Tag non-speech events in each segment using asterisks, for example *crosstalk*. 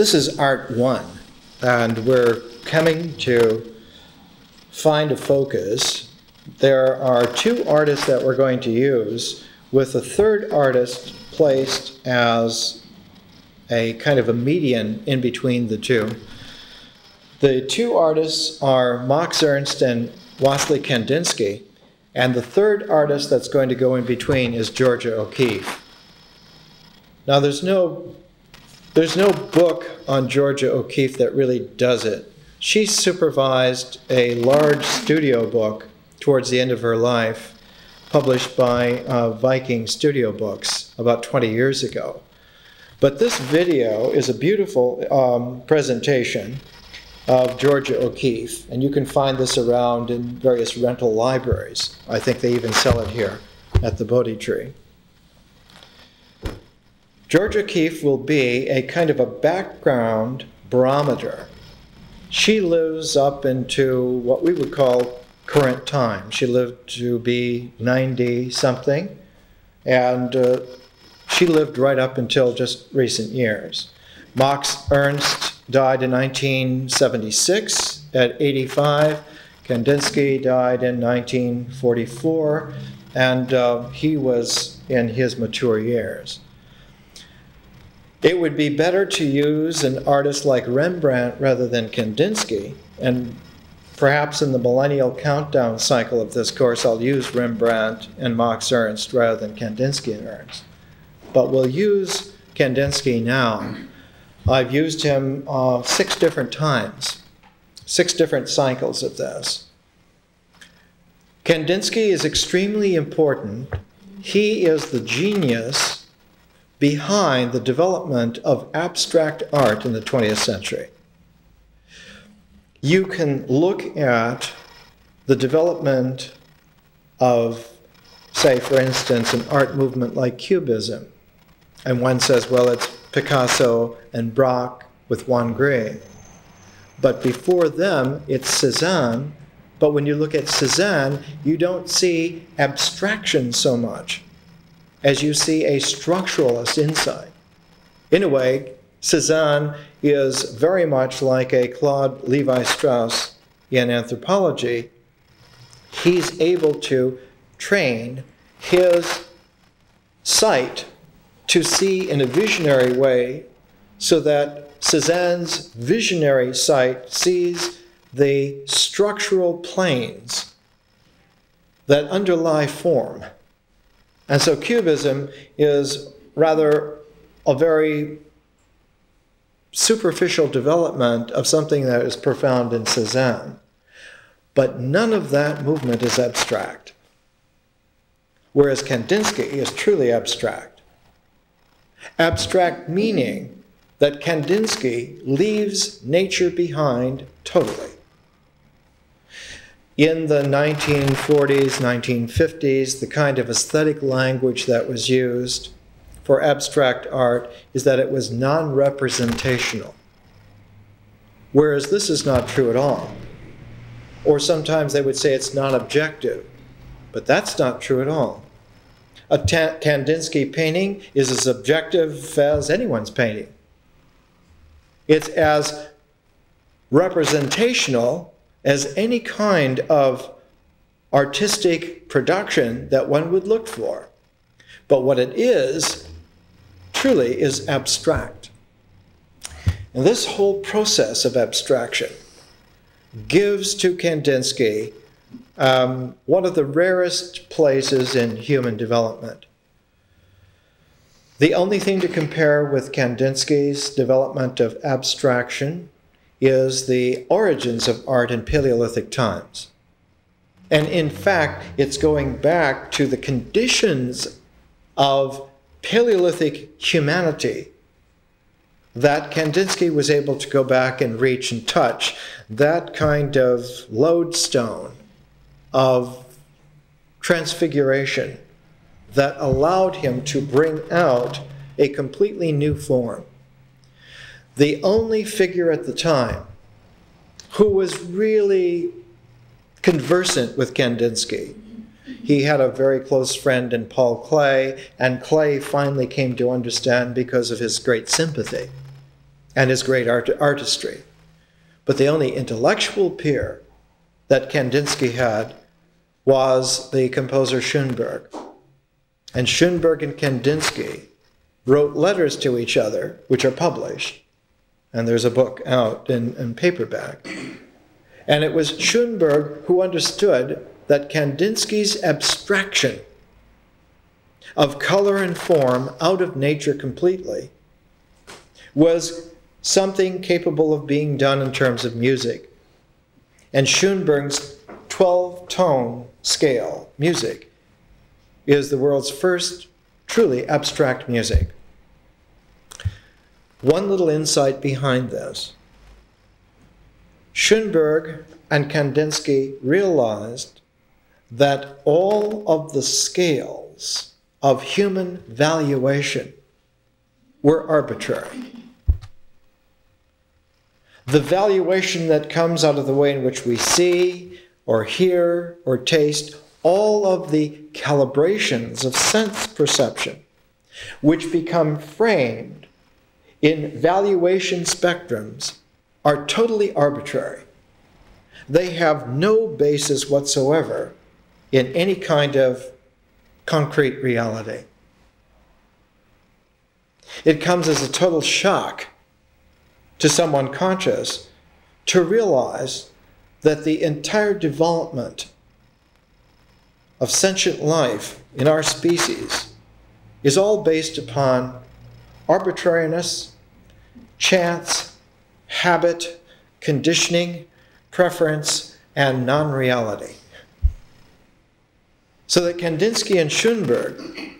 this is art one, and we're coming to find a focus. There are two artists that we're going to use, with a third artist placed as a kind of a median in between the two. The two artists are Max Ernst and Wassily Kandinsky, and the third artist that's going to go in between is Georgia O'Keeffe. Now, there's no there's no book on Georgia O'Keeffe that really does it. She supervised a large studio book towards the end of her life, published by uh, Viking Studio Books about 20 years ago. But this video is a beautiful um, presentation of Georgia O'Keeffe, and you can find this around in various rental libraries. I think they even sell it here at the Bodhi Tree. Georgia O'Keeffe will be a kind of a background barometer. She lives up into what we would call current time. She lived to be 90 something, and uh, she lived right up until just recent years. Max Ernst died in 1976 at 85. Kandinsky died in 1944, and uh, he was in his mature years. It would be better to use an artist like Rembrandt rather than Kandinsky, and perhaps in the millennial countdown cycle of this course, I'll use Rembrandt and Max Ernst rather than Kandinsky and Ernst. But we'll use Kandinsky now. I've used him uh, six different times, six different cycles of this. Kandinsky is extremely important. He is the genius behind the development of abstract art in the 20th century. You can look at the development of, say, for instance, an art movement like Cubism. And one says, well, it's Picasso and Braque with Juan Gris. But before them, it's Cezanne. But when you look at Cezanne, you don't see abstraction so much as you see a structuralist insight. In a way, Cezanne is very much like a Claude Levi Strauss in anthropology. He's able to train his sight to see in a visionary way so that Cezanne's visionary sight sees the structural planes that underlie form and so Cubism is rather a very superficial development of something that is profound in Cezanne. But none of that movement is abstract. Whereas Kandinsky is truly abstract. Abstract meaning that Kandinsky leaves nature behind totally in the 1940s, 1950s, the kind of aesthetic language that was used for abstract art is that it was non representational. Whereas this is not true at all. Or sometimes they would say it's non objective, but that's not true at all. A Kandinsky painting is as objective as anyone's painting. It's as representational as any kind of artistic production that one would look for. But what it is, truly, is abstract. And this whole process of abstraction gives to Kandinsky um, one of the rarest places in human development. The only thing to compare with Kandinsky's development of abstraction is the origins of art in Paleolithic times. And in fact, it's going back to the conditions of Paleolithic humanity that Kandinsky was able to go back and reach and touch that kind of lodestone of transfiguration that allowed him to bring out a completely new form the only figure at the time who was really conversant with Kandinsky. He had a very close friend in Paul Klee, and Klee finally came to understand because of his great sympathy and his great art- artistry. But the only intellectual peer that Kandinsky had was the composer Schoenberg. And Schoenberg and Kandinsky wrote letters to each other, which are published. And there's a book out in, in paperback. And it was Schoenberg who understood that Kandinsky's abstraction of color and form out of nature completely was something capable of being done in terms of music. And Schoenberg's 12 tone scale music is the world's first truly abstract music. One little insight behind this Schoenberg and Kandinsky realized that all of the scales of human valuation were arbitrary. The valuation that comes out of the way in which we see or hear or taste, all of the calibrations of sense perception, which become framed in valuation spectrums, are totally arbitrary. They have no basis whatsoever in any kind of concrete reality. It comes as a total shock to someone conscious to realize that the entire development of sentient life in our species is all based upon arbitrariness, chance, habit, conditioning, preference, and non reality. So that Kandinsky and Schoenberg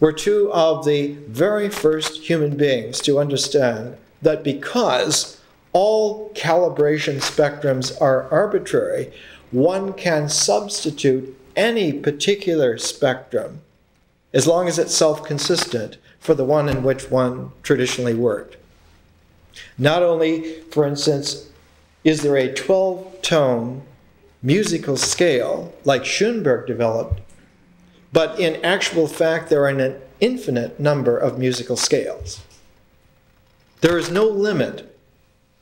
were two of the very first human beings to understand that because all calibration spectrums are arbitrary, one can substitute any particular spectrum as long as it's self consistent for the one in which one traditionally worked. Not only, for instance, is there a 12 tone musical scale like Schoenberg developed, but in actual fact, there are an infinite number of musical scales. There is no limit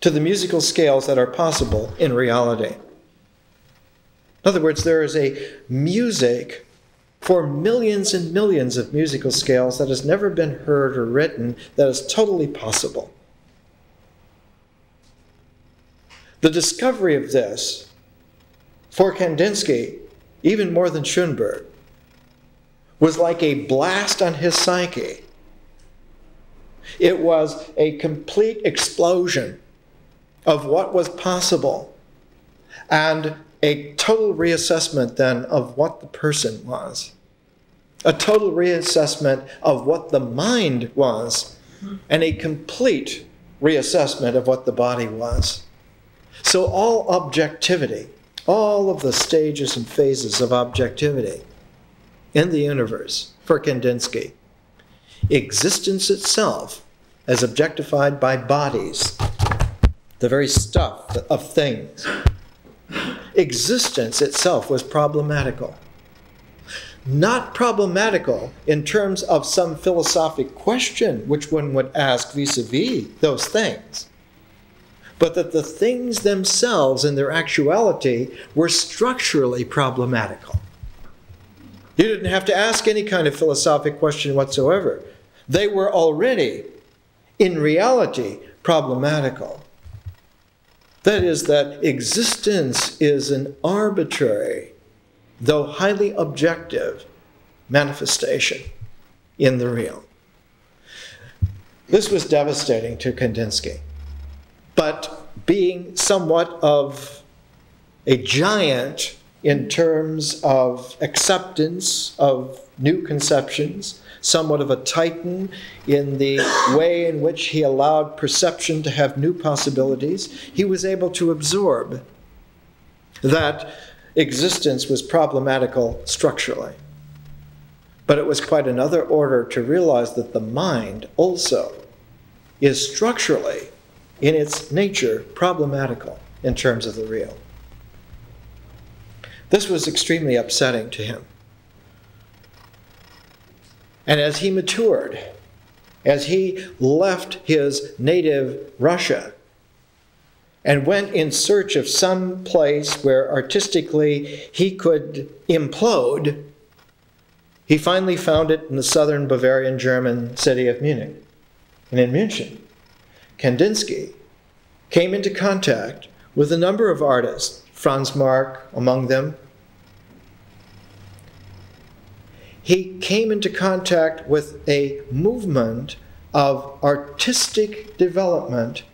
to the musical scales that are possible in reality. In other words, there is a music for millions and millions of musical scales that has never been heard or written that is totally possible. The discovery of this for Kandinsky, even more than Schoenberg, was like a blast on his psyche it was a complete explosion of what was possible and a total reassessment then of what the person was. A total reassessment of what the mind was, and a complete reassessment of what the body was. So, all objectivity, all of the stages and phases of objectivity in the universe for Kandinsky existence itself as objectified by bodies, the very stuff of things. Existence itself was problematical. Not problematical in terms of some philosophic question which one would ask vis a vis those things, but that the things themselves in their actuality were structurally problematical. You didn't have to ask any kind of philosophic question whatsoever. They were already, in reality, problematical. That is, that existence is an arbitrary, though highly objective, manifestation in the real. This was devastating to Kandinsky. But being somewhat of a giant in terms of acceptance of new conceptions, somewhat of a titan in the way in which he allowed perception to have new possibilities, he was able to absorb that existence was problematical structurally. But it was quite another order to realize that the mind also is structurally, in its nature, problematical in terms of the real. This was extremely upsetting to him. And as he matured as he left his native Russia and went in search of some place where artistically he could implode, he finally found it in the southern Bavarian German city of Munich. And in München, Kandinsky came into contact with a number of artists, Franz Marc among them. He came into contact with a movement of artistic development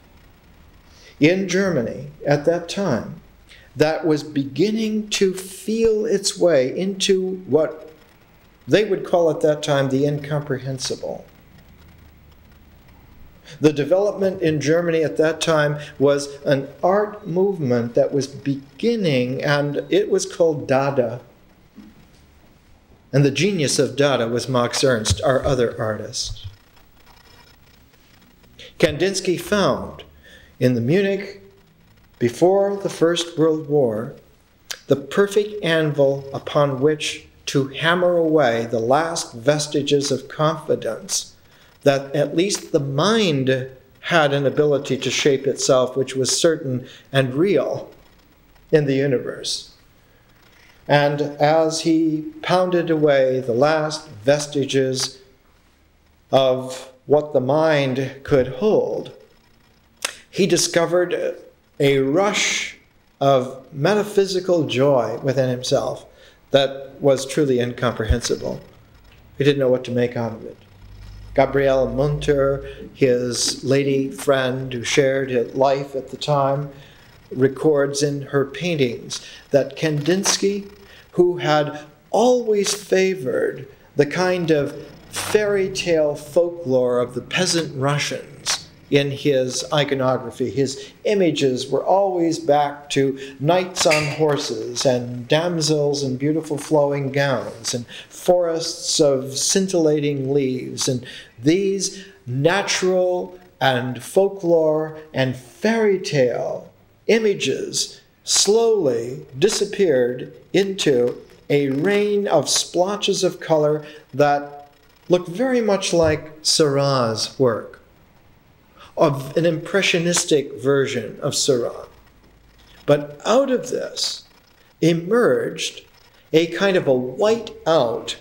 in Germany at that time that was beginning to feel its way into what they would call at that time the incomprehensible. The development in Germany at that time was an art movement that was beginning, and it was called Dada. And the genius of Dada was Max Ernst, our other artist. Kandinsky found in the Munich before the First World War the perfect anvil upon which to hammer away the last vestiges of confidence that at least the mind had an ability to shape itself which was certain and real in the universe. And as he pounded away the last vestiges of what the mind could hold, he discovered a rush of metaphysical joy within himself that was truly incomprehensible. He didn't know what to make out of it. Gabriele Munter, his lady friend who shared his life at the time, records in her paintings that Kandinsky, who had always favored the kind of fairy tale folklore of the peasant Russians, in his iconography. His images were always back to knights on horses and damsels in beautiful flowing gowns and forests of scintillating leaves. And these natural and folklore and fairy tale images slowly disappeared into a rain of splotches of color that looked very much like Seurat's work of an impressionistic version of Seurat. But out of this emerged a kind of a white out,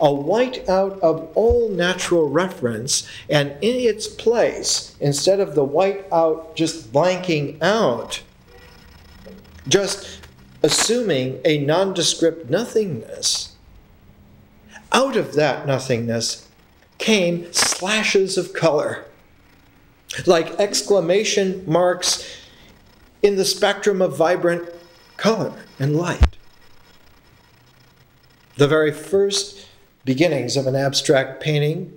a white out of all natural reference, and in its place, instead of the white out just blanking out, just assuming a nondescript nothingness, out of that nothingness came slashes of color like exclamation marks in the spectrum of vibrant color and light. The very first beginnings of an abstract painting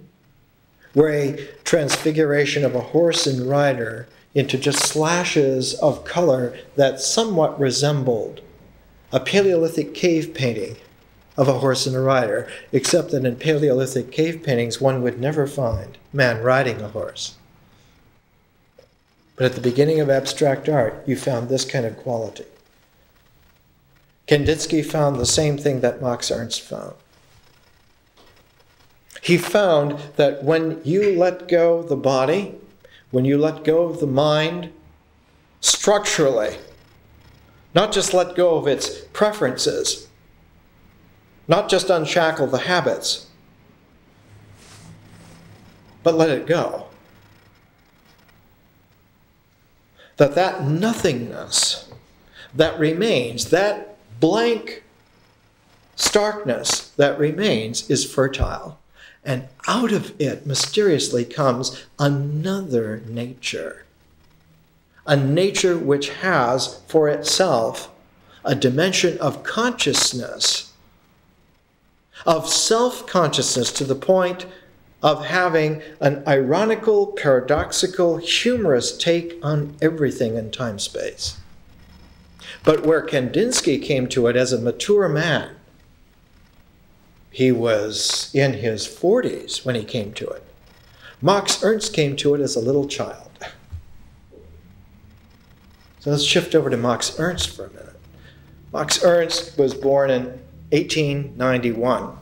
where a transfiguration of a horse and rider into just slashes of color that somewhat resembled a Paleolithic cave painting of a horse and a rider, except that in Paleolithic cave paintings one would never find man riding a horse. But at the beginning of abstract art, you found this kind of quality. Kandinsky found the same thing that Max Ernst found. He found that when you let go the body, when you let go of the mind, structurally, not just let go of its preferences, not just unshackle the habits, but let it go. that that nothingness that remains, that blank starkness that remains, is fertile. And out of it mysteriously comes another nature. A nature which has for itself a dimension of consciousness, of self consciousness to the point of having an ironical, paradoxical, humorous take on everything in time space. But where Kandinsky came to it as a mature man, he was in his 40s when he came to it. Max Ernst came to it as a little child. So let's shift over to Max Ernst for a minute. Max Ernst was born in 1891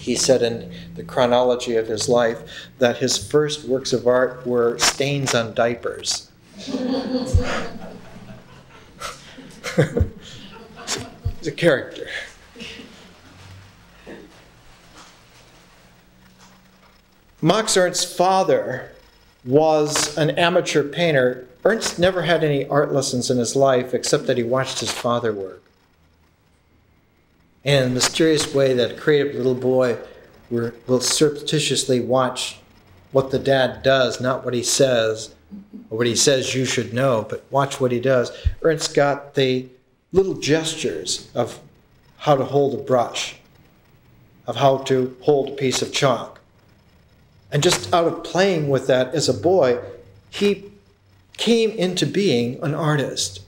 he said in the chronology of his life that his first works of art were stains on diapers. *laughs* He's a character. Max Ernst's father was an amateur painter. Ernst never had any art lessons in his life except that he watched his father work. And in a mysterious way, that creative little boy will surreptitiously watch what the dad does, not what he says, or what he says you should know, but watch what he does. Ernst got the little gestures of how to hold a brush, of how to hold a piece of chalk. And just out of playing with that as a boy, he came into being an artist.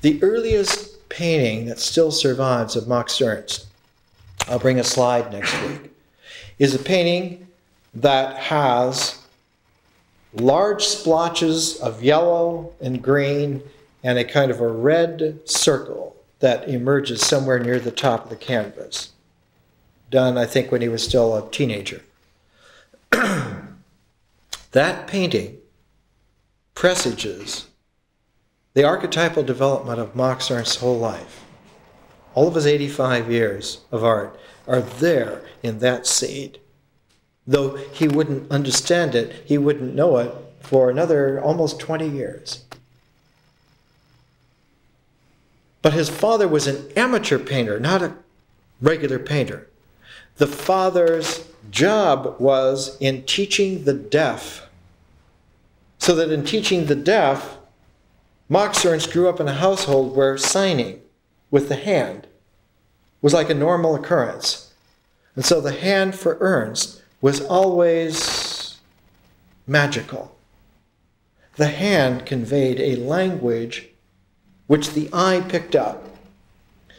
The earliest painting that still survives of Max Ernst, I'll bring a slide next week, is a painting that has large splotches of yellow and green and a kind of a red circle that emerges somewhere near the top of the canvas. Done, I think, when he was still a teenager. That painting presages the archetypal development of Max whole life. All of his 85 years of art are there in that seed. Though he wouldn't understand it, he wouldn't know it for another almost 20 years. But his father was an amateur painter, not a regular painter. The father's job was in teaching the deaf. So that in teaching the deaf, Max Ernst grew up in a household where signing with the hand was like a normal occurrence. And so the hand for Ernst was always magical. The hand conveyed a language which the eye picked up.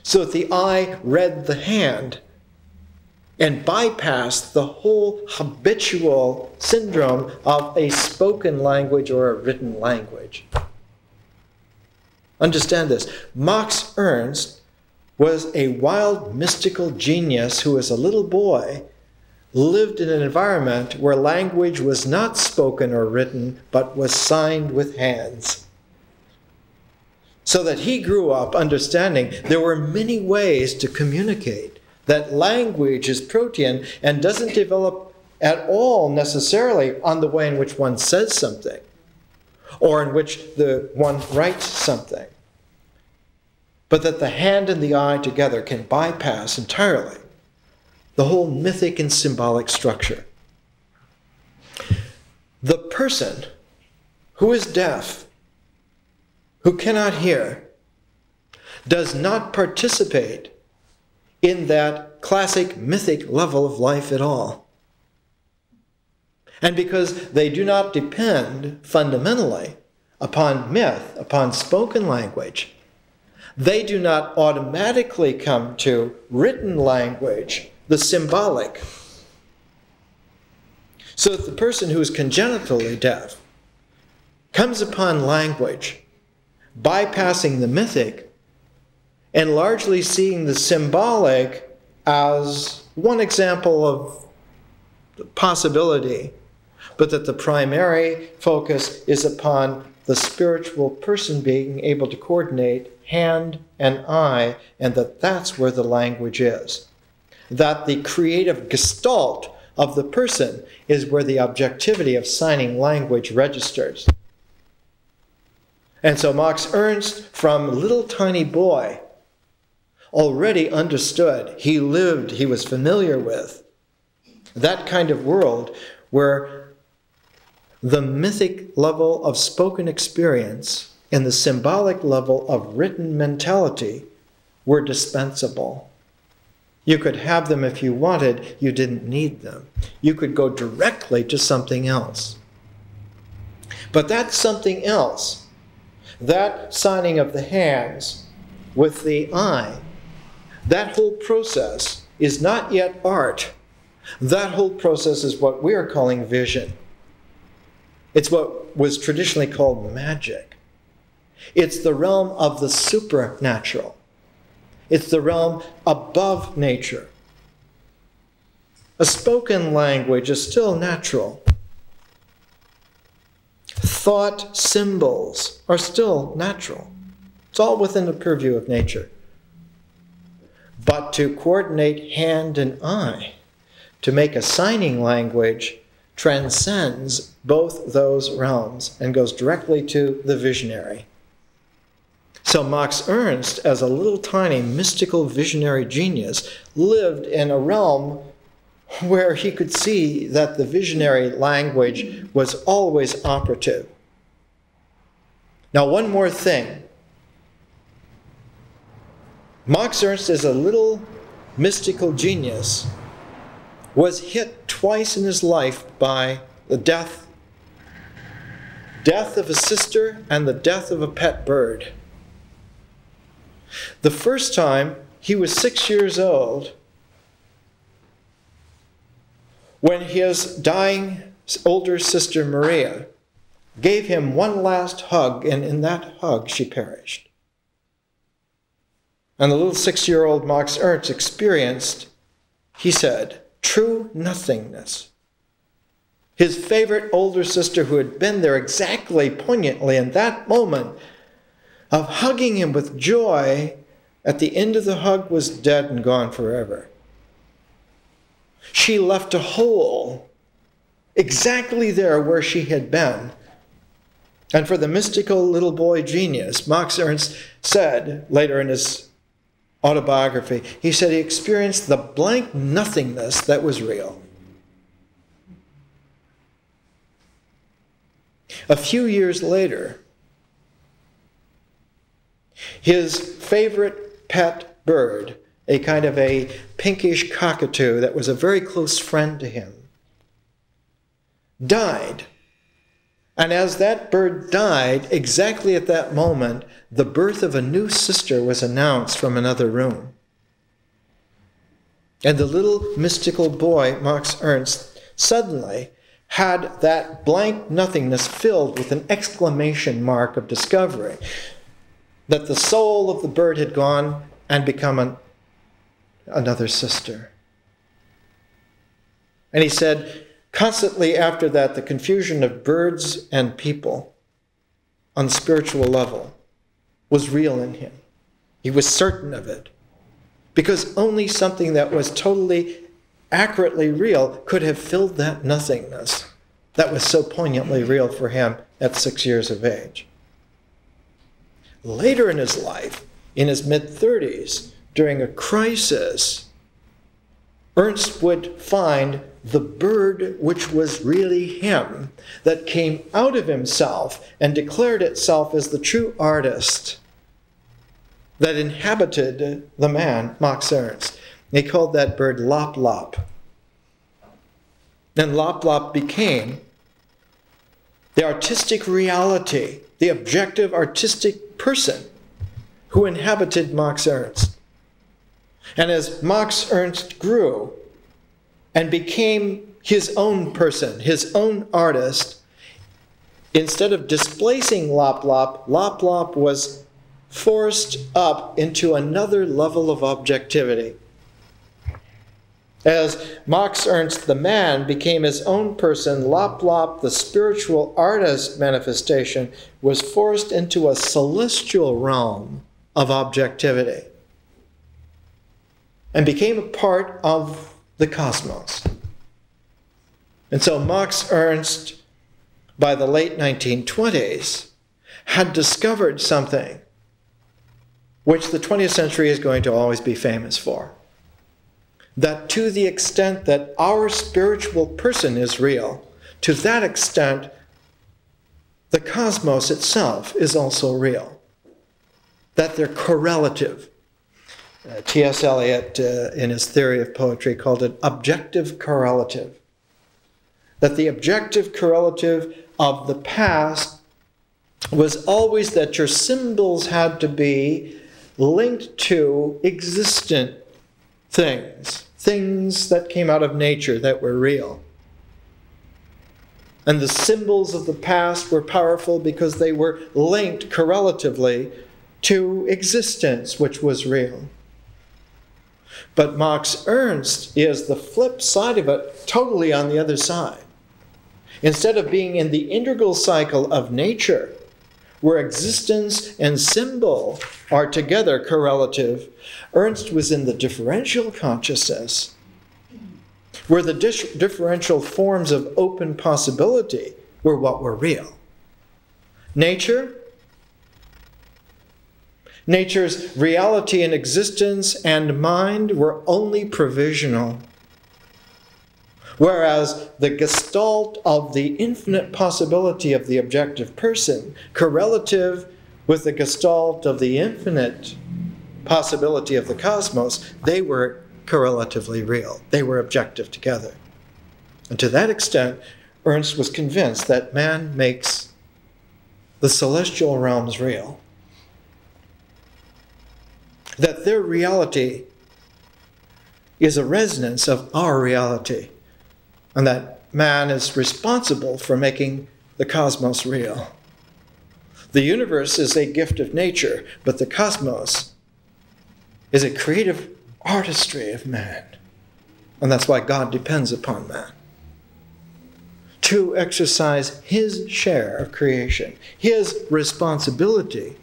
So that the eye read the hand and bypass the whole habitual syndrome of a spoken language or a written language. Understand this Max Ernst was a wild mystical genius who, as a little boy, lived in an environment where language was not spoken or written, but was signed with hands. So that he grew up understanding there were many ways to communicate that language is protean and doesn't develop at all necessarily on the way in which one says something or in which the one writes something but that the hand and the eye together can bypass entirely the whole mythic and symbolic structure. The person who is deaf who cannot hear does not participate in that classic mythic level of life at all. And because they do not depend fundamentally upon myth, upon spoken language, they do not automatically come to written language, the symbolic. So that the person who is congenitally deaf comes upon language, bypassing the mythic and largely seeing the symbolic as one example of possibility, but that the primary focus is upon the spiritual person being able to coordinate hand and eye, and that that's where the language is. That the creative gestalt of the person is where the objectivity of signing language registers. And so Max Ernst, from little tiny boy, already understood, he lived, he was familiar with. That kind of world where the mythic level of spoken experience and the symbolic level of written mentality were dispensable. You could have them if you wanted, you didn't need them. You could go directly to something else. But that something else, that signing of the hands with the eye, that whole process is not yet art. That whole process is what we are calling vision. It's what was traditionally called magic. It's the realm of the supernatural. It's the realm above nature. A spoken language is still natural. Thought symbols are still natural. It's all within the purview of nature. But to coordinate hand and eye, to make a signing language, transcends both those realms and goes directly to the visionary. So Max Ernst, as a little tiny mystical visionary genius, lived in a realm where he could see that the visionary language was always operative. Now, one more thing. Max Ernst is a little mystical genius, was hit twice in his life by the death death of a sister and the death of a pet bird. The first time he was 6 years old when his dying older sister Maria gave him one last hug, and in that hug she perished. And the little six year old Max Ernst experienced, he said, true nothingness. His favorite older sister, who had been there exactly poignantly in that moment of hugging him with joy, at the end of the hug was dead and gone forever. She left a hole exactly there where she had been. And for the mystical little boy genius, Max Ernst said later in his autobiography, he said he experienced the blank nothingness that was real. A few years later, his favorite pet bird a kind of a pinkish cockatoo that was a very close friend to him, died. And as that bird died, exactly at that moment, the birth of a new sister was announced from another room. And the little mystical boy, Max Ernst, suddenly had that blank nothingness filled with an exclamation mark of discovery that the soul of the bird had gone and become an another sister. And he said, constantly after that, the confusion of birds and people on the spiritual level was real in him. He was certain of it. Because only something that was totally accurately real could have filled that nothingness that was so poignantly real for him at six years of age. Later in his life, in his mid 30s, during a crisis, Ernst would find the bird which was really him, that came out of himself and declared itself as the true artist that inhabited the man, Max Ernst. He called that bird Loplop. And Loplop became the artistic reality, the objective artistic person who inhabited Max Ernst. And as Max Ernst grew and became his own person, his own artist, instead of displacing Loplop, Lop Lop was forced up into another level of objectivity. As Max Ernst, the man, became his own person, Loplop, the spiritual artist manifestation, was forced into a celestial realm of objectivity and became a part of the cosmos. And so Max Ernst, by the late 1920s, had discovered something which the 20th century is going to always be famous for. That to the extent that our spiritual person is real, to that extent, the cosmos itself is also real. That they're correlative. Uh, T.S. Eliot, uh, in his theory of poetry, called it objective correlative. That the objective correlative of the past was always that your symbols had to be linked to existent things, things that came out of nature that were real. And the symbols of the past were powerful because they were linked correlatively to existence, which was real. But Max Ernst is the flip side of it, totally on the other side. Instead of being in the integral cycle of nature, where existence and symbol are together correlative, Ernst was in the differential consciousness, where the differential forms of open possibility were what were real. Nature, nature's reality and existence and mind were only provisional Whereas the gestalt of the infinite possibility of the objective person, correlative with the gestalt of the infinite possibility of the cosmos, they were correlatively real. They were objective together. And to that extent, Ernst was convinced that man makes the celestial realms real. That their reality is a resonance of our reality and that man is responsible for making the cosmos real. The universe is a gift of nature, but the cosmos is a creative artistry of man. And that's why God depends upon man to exercise his share of creation, his responsibility.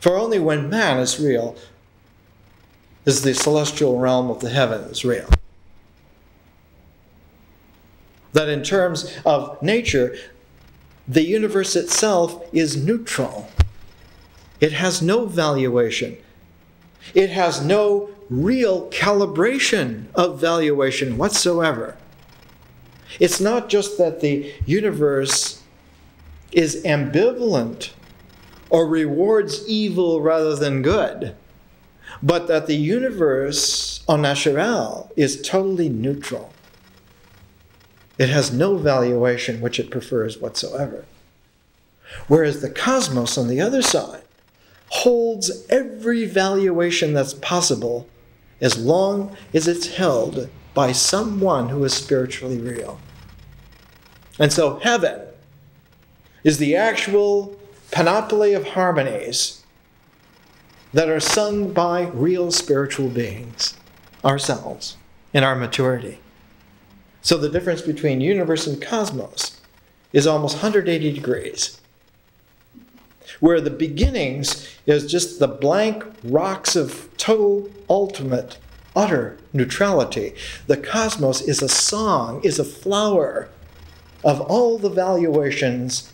For only when man is real is the celestial realm of the heavens real that in terms of nature, the universe itself is neutral. It has no valuation. It has no real calibration of valuation whatsoever. It's not just that the universe is ambivalent or rewards evil rather than good, but that the universe, en naturel, is totally neutral. It has no valuation which it prefers whatsoever. Whereas the cosmos, on the other side, holds every valuation that's possible as long as it's held by someone who is spiritually real. And so heaven is the actual panoply of harmonies that are sung by real spiritual beings, ourselves, in our maturity. So the difference between universe and cosmos is almost 180 degrees. Where the beginnings is just the blank rocks of total, ultimate, utter neutrality. The cosmos is a song, is a flower of all the valuations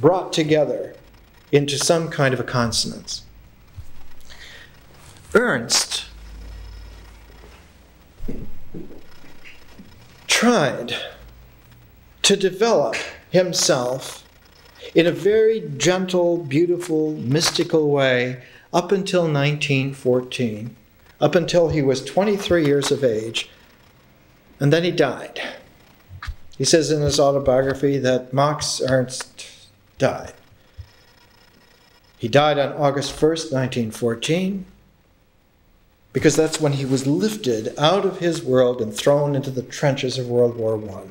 brought together into some kind of a consonance. Ernst tried to develop himself in a very gentle, beautiful, mystical way up until 1914, up until he was 23 years of age, and then he died. He says in his autobiography that Max Ernst died. He died on August 1st, 1914 because that's when he was lifted out of his world and thrown into the trenches of World War I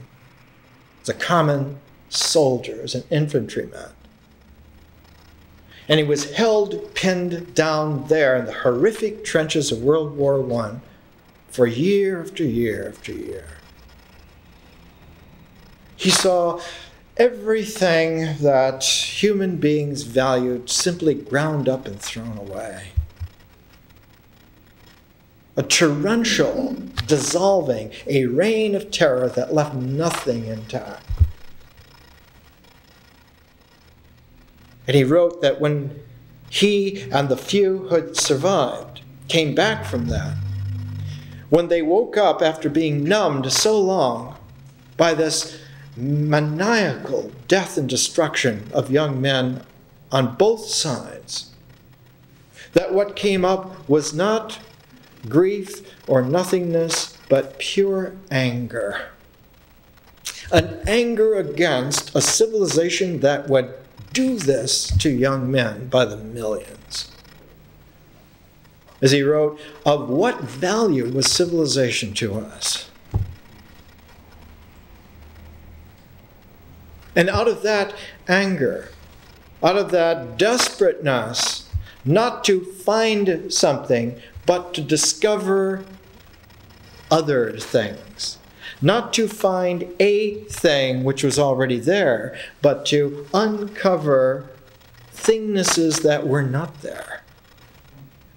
as a common soldier, as an infantryman. And he was held pinned down there in the horrific trenches of World War I for year after year after year. He saw everything that human beings valued simply ground up and thrown away a torrential dissolving, a reign of terror that left nothing intact. And he wrote that when he and the few who had survived came back from that, when they woke up after being numbed so long by this maniacal death and destruction of young men on both sides, that what came up was not grief or nothingness, but pure anger. An anger against a civilization that would do this to young men by the millions. As he wrote, Of what value was civilization to us? And out of that anger, out of that desperateness, not to find something but to discover other things. Not to find a thing which was already there, but to uncover thingnesses that were not there.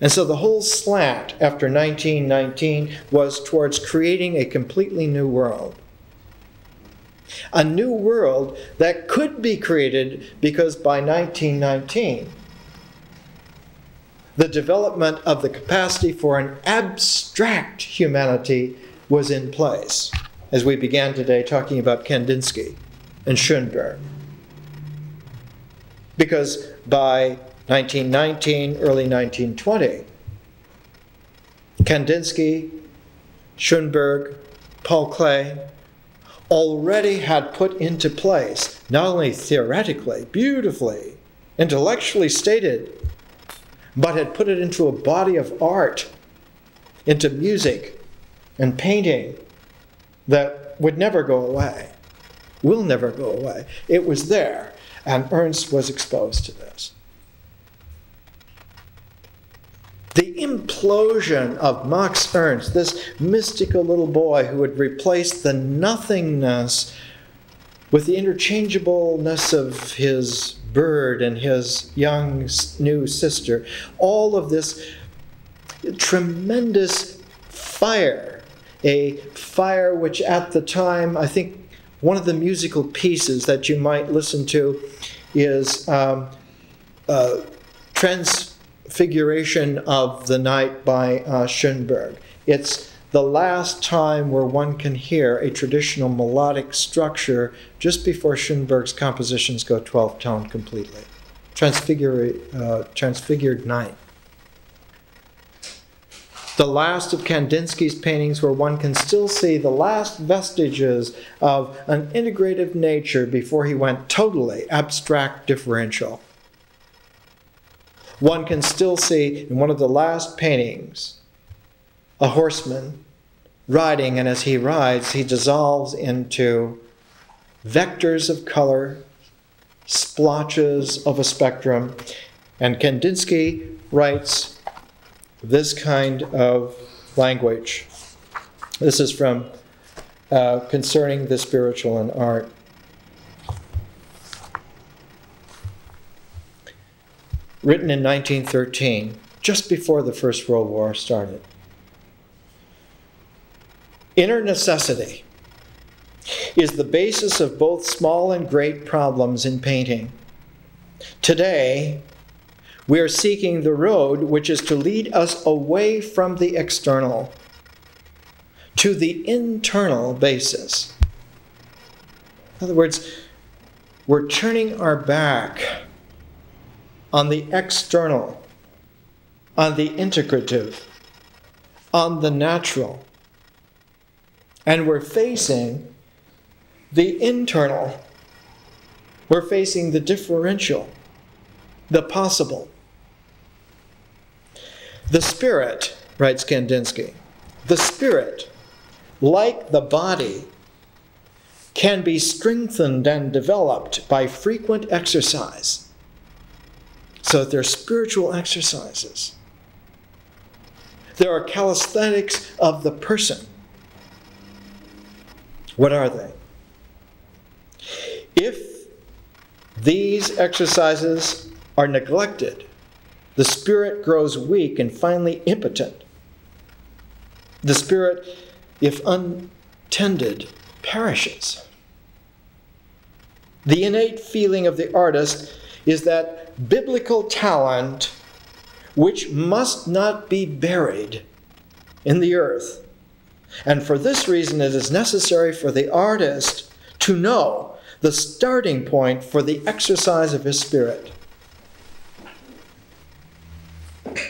And so the whole slant after 1919 was towards creating a completely new world. A new world that could be created because by 1919, the development of the capacity for an abstract humanity was in place, as we began today talking about Kandinsky and Schoenberg. Because by 1919, early 1920, Kandinsky, Schoenberg, Paul Klee already had put into place, not only theoretically, beautifully, intellectually stated, but had put it into a body of art, into music and painting that would never go away, will never go away. It was there, and Ernst was exposed to this. The implosion of Max Ernst, this mystical little boy who had replaced the nothingness with the interchangeableness of his bird and his young new sister, all of this tremendous fire, a fire which at the time, I think one of the musical pieces that you might listen to is um, uh, Trans Figuration of the Night by uh, Schoenberg. It's the last time where one can hear a traditional melodic structure just before Schoenberg's compositions go 12 tone completely. Transfigure, uh, Transfigured Night. The last of Kandinsky's paintings, where one can still see the last vestiges of an integrative nature before he went totally abstract differential one can still see in one of the last paintings a horseman riding, and as he rides, he dissolves into vectors of color, splotches of a spectrum. And Kandinsky writes this kind of language. This is from uh, Concerning the Spiritual in Art. Written in 1913, just before the First World War started. Inner necessity is the basis of both small and great problems in painting. Today, we are seeking the road which is to lead us away from the external to the internal basis. In other words, we're turning our back on the external, on the integrative, on the natural. And we're facing the internal. We're facing the differential, the possible. The spirit, writes Kandinsky, the spirit, like the body, can be strengthened and developed by frequent exercise so they're spiritual exercises. There are calisthenics of the person. What are they? If these exercises are neglected, the spirit grows weak and finally impotent. The spirit, if untended, perishes. The innate feeling of the artist is that biblical talent which must not be buried in the earth. And for this reason, it is necessary for the artist to know the starting point for the exercise of his spirit.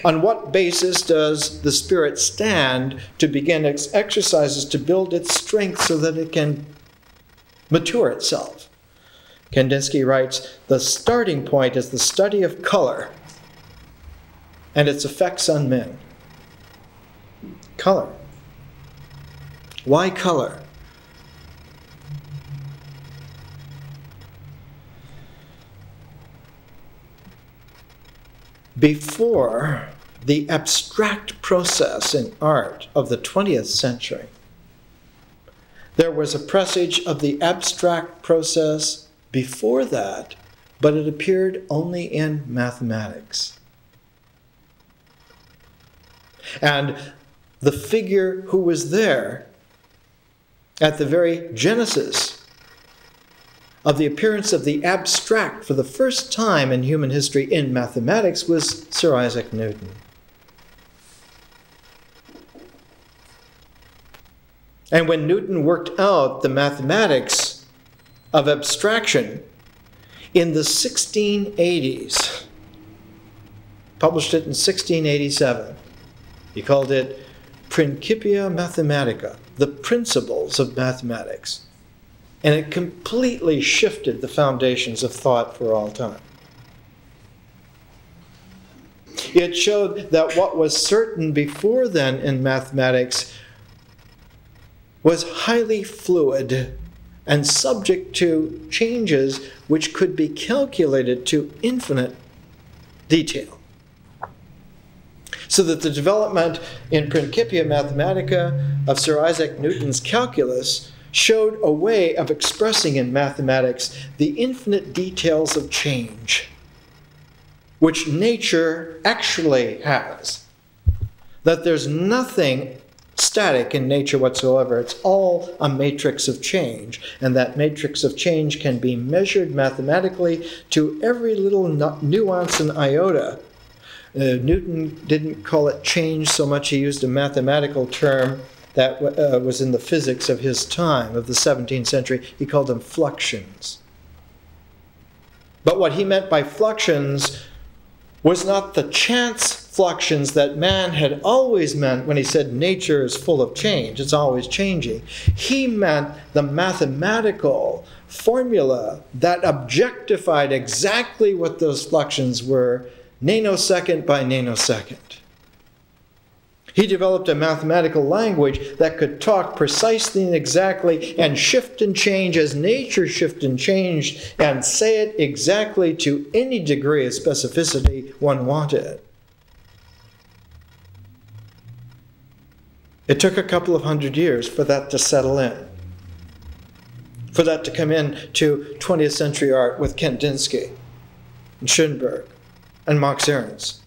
On what basis does the spirit stand to begin its exercises to build its strength so that it can mature itself? Kandinsky writes The starting point is the study of color and its effects on men. Color. Why color? Before the abstract process in art of the 20th century. There was a presage of the abstract process before that, but it appeared only in mathematics. And the figure who was there at the very genesis of the appearance of the abstract for the first time in human history in mathematics was Sir Isaac Newton. And when Newton worked out the mathematics of abstraction in the 1680s, published it in 1687, he called it Principia Mathematica, the principles of mathematics. And it completely shifted the foundations of thought for all time. It showed that what was certain before then in mathematics was highly fluid and subject to changes which could be calculated to infinite detail. So that the development in Principia Mathematica of Sir Isaac Newton's calculus showed a way of expressing in mathematics the infinite details of change, which nature actually has. That there's nothing static in nature whatsoever. It's all a matrix of change, and that matrix of change can be measured mathematically to every little nuance and iota. Uh, Newton didn't call it change so much, he used a mathematical term that uh, was in the physics of his time, of the 17th century. He called them fluxions. But what he meant by fluxions was not the chance fluxions that man had always meant when he said nature is full of change, it's always changing. He meant the mathematical formula that objectified exactly what those fluxions were, nanosecond by nanosecond. He developed a mathematical language that could talk precisely and exactly and shift and change as nature shifted and changed and say it exactly to any degree of specificity one wanted. It took a couple of hundred years for that to settle in, for that to come in to 20th century art with Kandinsky and Schoenberg and Max Ernst.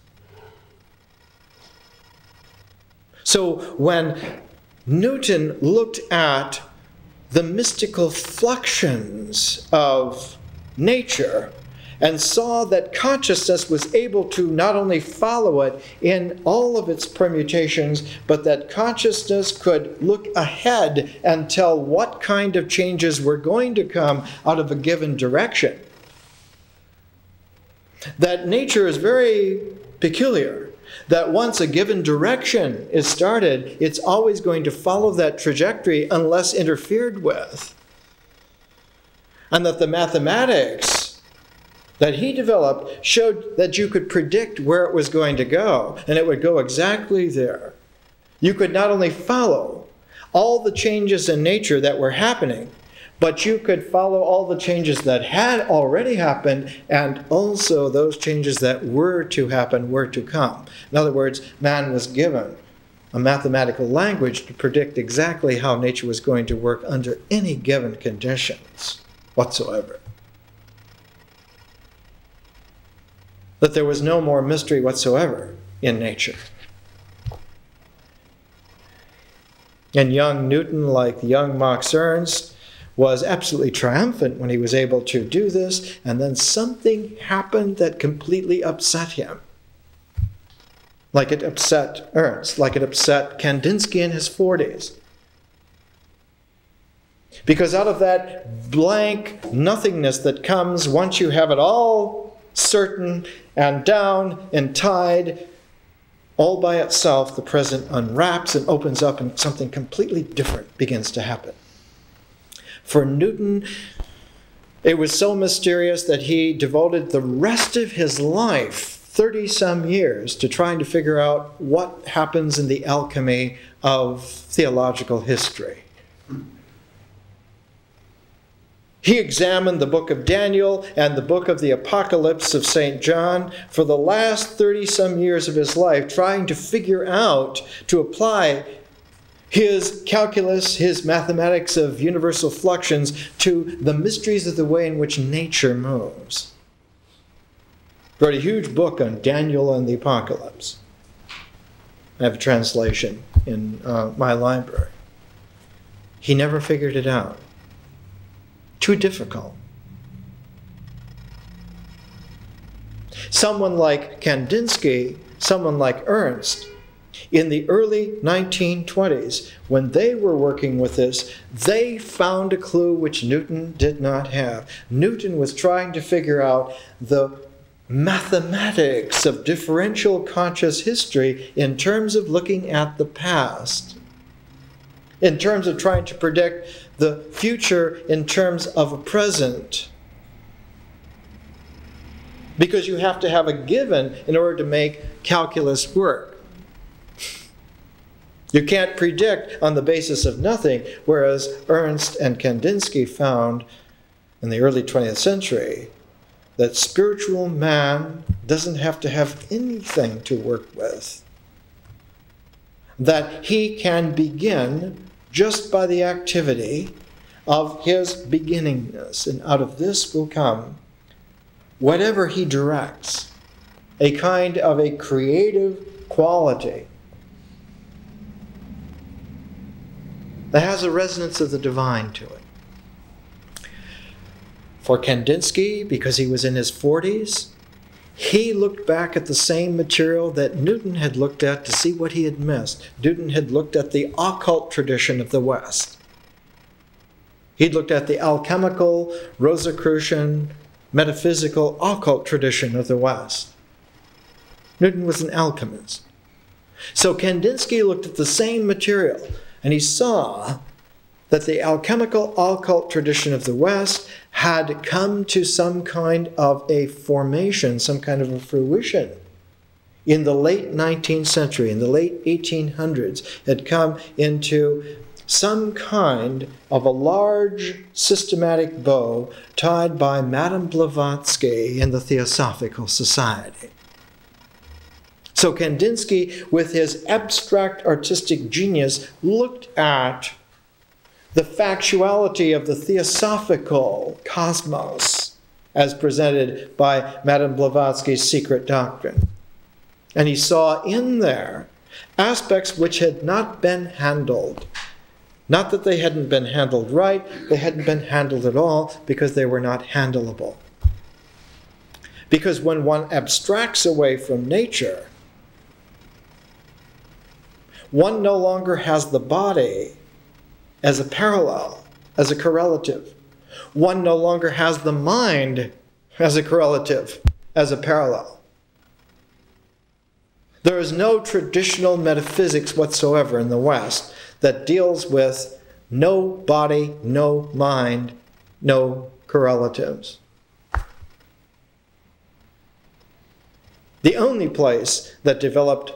So when Newton looked at the mystical fluxions of nature, and saw that consciousness was able to not only follow it in all of its permutations, but that consciousness could look ahead and tell what kind of changes were going to come out of a given direction. That nature is very peculiar. That once a given direction is started, it's always going to follow that trajectory unless interfered with. And that the mathematics that he developed showed that you could predict where it was going to go, and it would go exactly there. You could not only follow all the changes in nature that were happening, but you could follow all the changes that had already happened and also those changes that were to happen, were to come. In other words, man was given a mathematical language to predict exactly how nature was going to work under any given conditions whatsoever. That there was no more mystery whatsoever in nature. And young Newton, like young Max Ernst, was absolutely triumphant when he was able to do this, and then something happened that completely upset him. Like it upset Ernst, like it upset Kandinsky in his 40s. Because out of that blank nothingness that comes once you have it all certain and down and tied. All by itself, the present unwraps and opens up, and something completely different begins to happen. For Newton, it was so mysterious that he devoted the rest of his life, 30 some years, to trying to figure out what happens in the alchemy of theological history. He examined the book of Daniel and the book of the Apocalypse of St. John for the last 30 some years of his life, trying to figure out, to apply his calculus, his mathematics of universal fluxions to the mysteries of the way in which nature moves. Wrote a huge book on Daniel and the Apocalypse. I have a translation in uh, my library. He never figured it out. Too difficult. Someone like Kandinsky, someone like Ernst, in the early 1920s, when they were working with this, they found a clue which Newton did not have. Newton was trying to figure out the mathematics of differential conscious history in terms of looking at the past, in terms of trying to predict the future in terms of a present. Because you have to have a given in order to make calculus work. You can't predict on the basis of nothing, whereas Ernst and Kandinsky found in the early 20th century that spiritual man doesn't have to have anything to work with. That he can begin just by the activity of his beginningness, and out of this will come whatever he directs, a kind of a creative quality that has a resonance of the divine to it. For Kandinsky, because he was in his 40s, he looked back at the same material that Newton had looked at to see what he had missed. Newton had looked at the occult tradition of the West. He'd looked at the alchemical, Rosicrucian, metaphysical, occult tradition of the West. Newton was an alchemist. So Kandinsky looked at the same material and he saw that the alchemical occult tradition of the West had come to some kind of a formation, some kind of a fruition. In the late 19th century, in the late 1800s, had come into some kind of a large systematic bow tied by Madame Blavatsky in the Theosophical Society. So Kandinsky, with his abstract artistic genius, looked at the factuality of the theosophical cosmos as presented by Madame Blavatsky's secret doctrine. And he saw in there aspects which had not been handled. Not that they hadn't been handled right, they hadn't been handled at all because they were not handleable. Because when one abstracts away from nature, one no longer has the body as a parallel, as a correlative. One no longer has the mind as a correlative, as a parallel. There is no traditional metaphysics whatsoever in the West that deals with no body, no mind, no correlatives. The only place that developed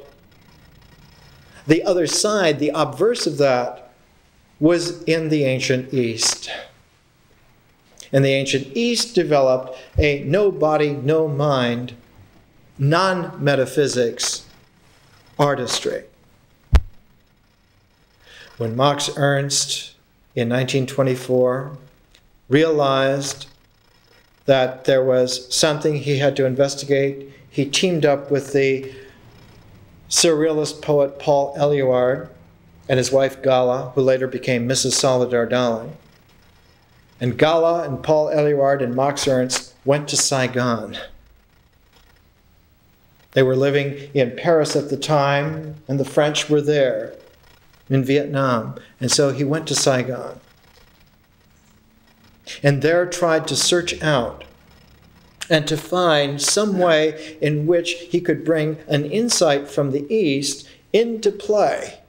the other side, the obverse of that, was in the ancient East. And the ancient East developed a no body, no mind, non metaphysics artistry. When Max Ernst in 1924 realized that there was something he had to investigate, he teamed up with the surrealist poet Paul Eluard and his wife Gala, who later became Mrs. Salvador Dali. And Gala and Paul Eluard and Max Ernst went to Saigon. They were living in Paris at the time, and the French were there in Vietnam. And so he went to Saigon. And there tried to search out and to find some way in which he could bring an insight from the East into play,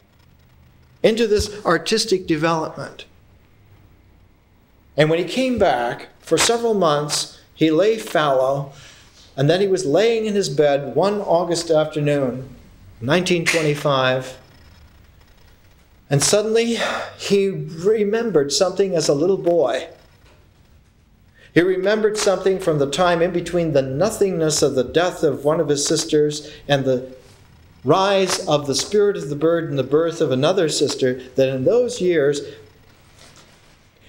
into this artistic development. And when he came back, for several months, he lay fallow, and then he was laying in his bed one August afternoon, 1925, and suddenly he remembered something as a little boy He remembered something from the time in between the nothingness of the death of one of his sisters and the rise of the spirit of the bird and the birth of another sister, that in those years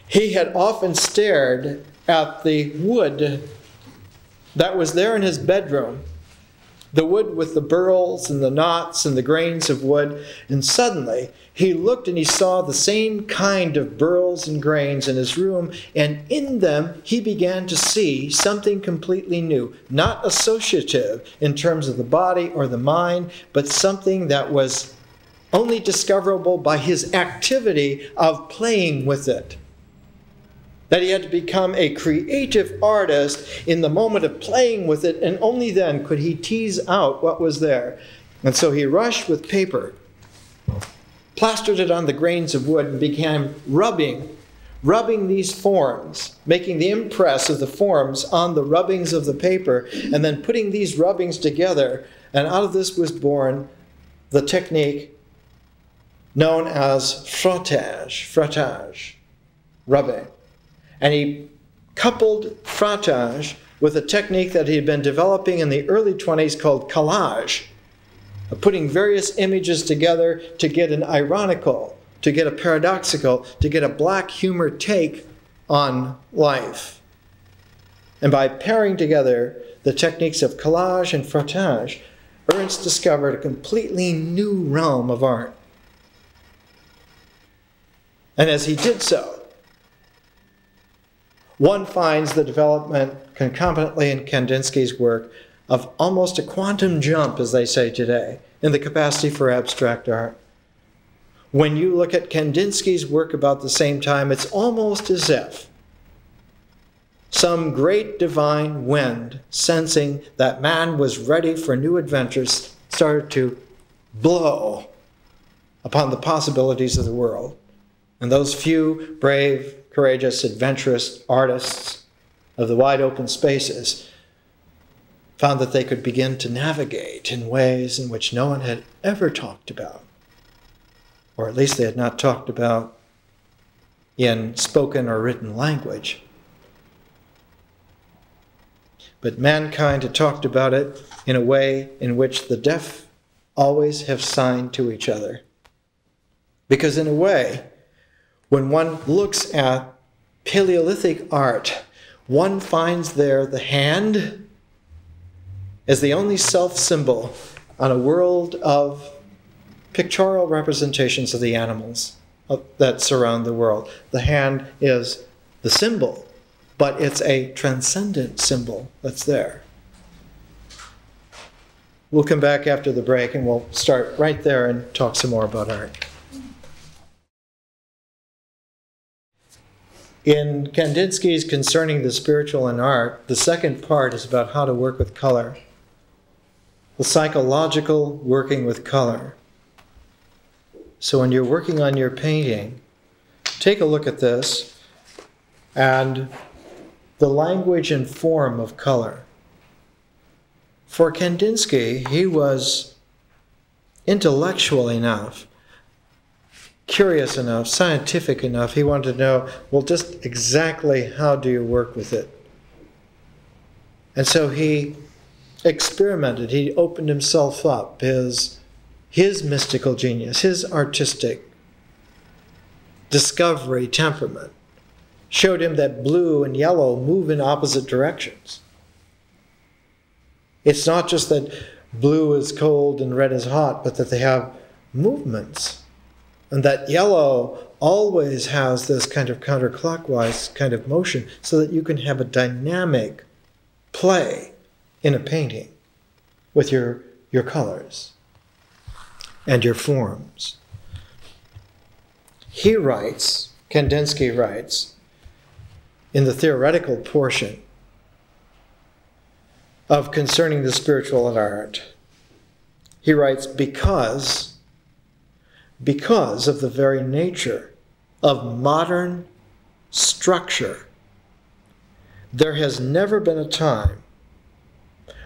he had often stared at the wood that was there in his bedroom the wood with the burls and the knots and the grains of wood. And suddenly he looked and he saw the same kind of burls and grains in his room, and in them he began to see something completely new, not associative in terms of the body or the mind, but something that was only discoverable by his activity of playing with it that he had to become a creative artist in the moment of playing with it, and only then could he tease out what was there. And so he rushed with paper, plastered it on the grains of wood, and began rubbing, rubbing these forms, making the impress of the forms on the rubbings of the paper, and then putting these rubbings together. And out of this was born the technique known as frottage, frottage, rubbing. And he coupled frottage with a technique that he had been developing in the early 20s called collage, putting various images together to get an ironical, to get a paradoxical, to get a black humor take on life. And by pairing together the techniques of collage and frottage, Ernst discovered a completely new realm of art. And as he did so, one finds the development concomitantly in Kandinsky's work of almost a quantum jump, as they say today, in the capacity for abstract art. When you look at Kandinsky's work about the same time, it's almost as if some great divine wind, sensing that man was ready for new adventures, started to blow upon the possibilities of the world. And those few brave courageous, adventurous artists of the wide open spaces found that they could begin to navigate in ways in which no one had ever talked about, or at least they had not talked about in spoken or written language. But mankind had talked about it in a way in which the deaf always have signed to each other. Because, in a way, when one looks at Paleolithic art, one finds there the hand as the only self symbol on a world of pictorial representations of the animals uh, that surround the world. The hand is the symbol, but it's a transcendent symbol that's there. We'll come back after the break and we'll start right there and talk some more about art. In Kandinsky's Concerning the Spiritual and Art, the second part is about how to work with color, the psychological working with color. So when you're working on your painting, take a look at this and the language and form of color. For Kandinsky, he was intellectual enough curious enough, scientific enough, he wanted to know, well, just exactly how do you work with it? And so he experimented, he opened himself up, his, his mystical genius, his artistic discovery temperament showed him that blue and yellow move in opposite directions. It's not just that blue is cold and red is hot, but that they have movements and that yellow always has this kind of counterclockwise kind of motion so that you can have a dynamic play in a painting with your, your colors and your forms. He writes, Kandinsky writes, in the theoretical portion of Concerning the Spiritual and Art, he writes, because because of the very nature of modern structure. There has never been a time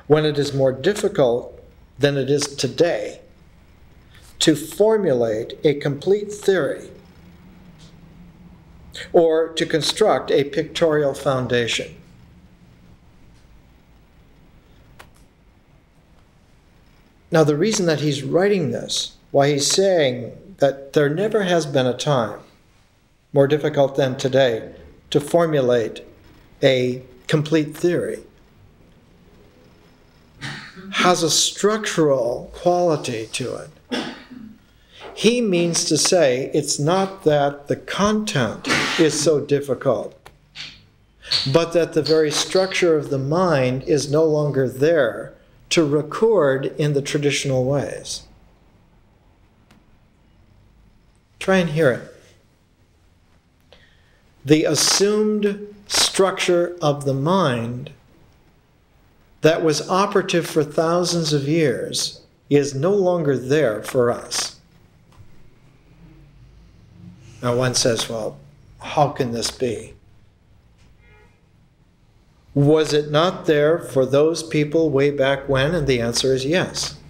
when it is more difficult than it is today to formulate a complete theory or to construct a pictorial foundation. Now, the reason that he's writing this, why he's saying that there never has been a time more difficult than today to formulate a complete theory, has a structural quality to it. He means to say it's not that the content is so difficult, but that the very structure of the mind is no longer there to record in the traditional ways. Try and hear it. The assumed structure of the mind that was operative for thousands of years is no longer there for us. Now, one says, well, how can this be? Was it not there for those people way back when? And the answer is yes.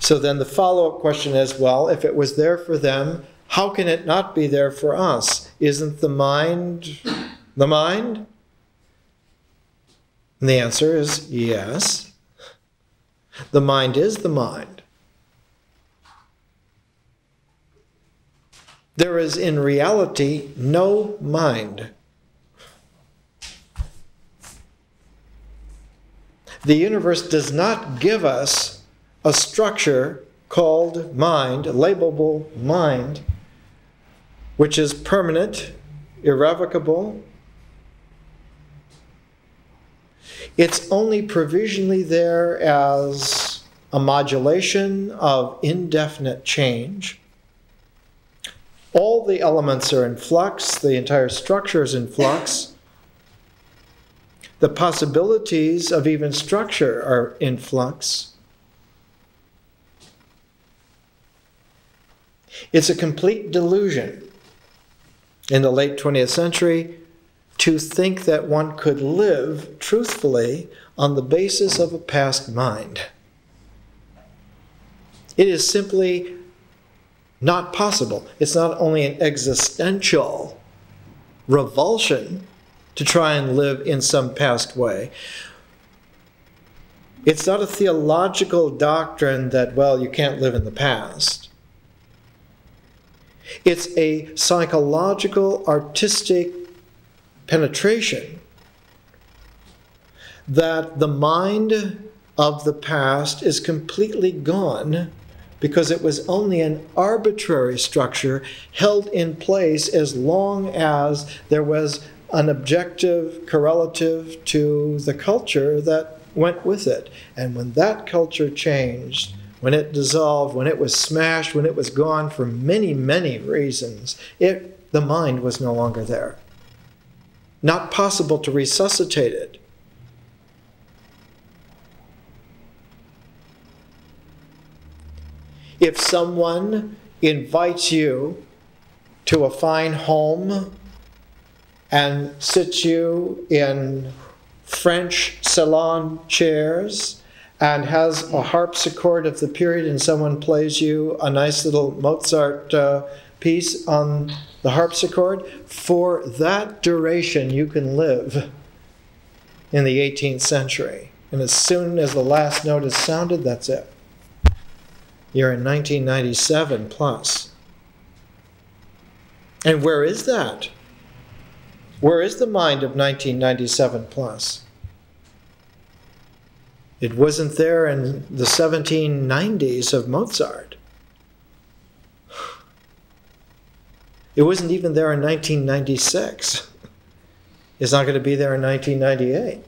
So then the follow up question is well, if it was there for them, how can it not be there for us? Isn't the mind the mind? And the answer is yes. The mind is the mind. There is in reality no mind. The universe does not give us a structure called mind, labelable mind, which is permanent, irrevocable. It's only provisionally there as a modulation of indefinite change all the elements are in flux, the entire structure is in flux. The possibilities of even structure are in flux. It's a complete delusion in the late 20th century to think that one could live truthfully on the basis of a past mind. It is simply not possible. It's not only an existential revulsion to try and live in some past way. It's not a theological doctrine that, well, you can't live in the past. It's a psychological, artistic penetration that the mind of the past is completely gone because it was only an arbitrary structure held in place as long as there was an objective correlative to the culture that went with it. And when that culture changed, when it dissolved, when it was smashed, when it was gone for many, many reasons, it, the mind was no longer there. Not possible to resuscitate it. If someone invites you to a fine home and sits you in French salon chairs and has a harpsichord of the period, and someone plays you a nice little Mozart uh, piece on the harpsichord, for that duration you can live in the 18th century. And as soon as the last note is sounded, that's it. You're in 1997 plus. And where is that? Where is the mind of 1997 plus? It wasn't there in the 1790s of Mozart. It wasn't even there in 1996. It's not going to be there in 1998.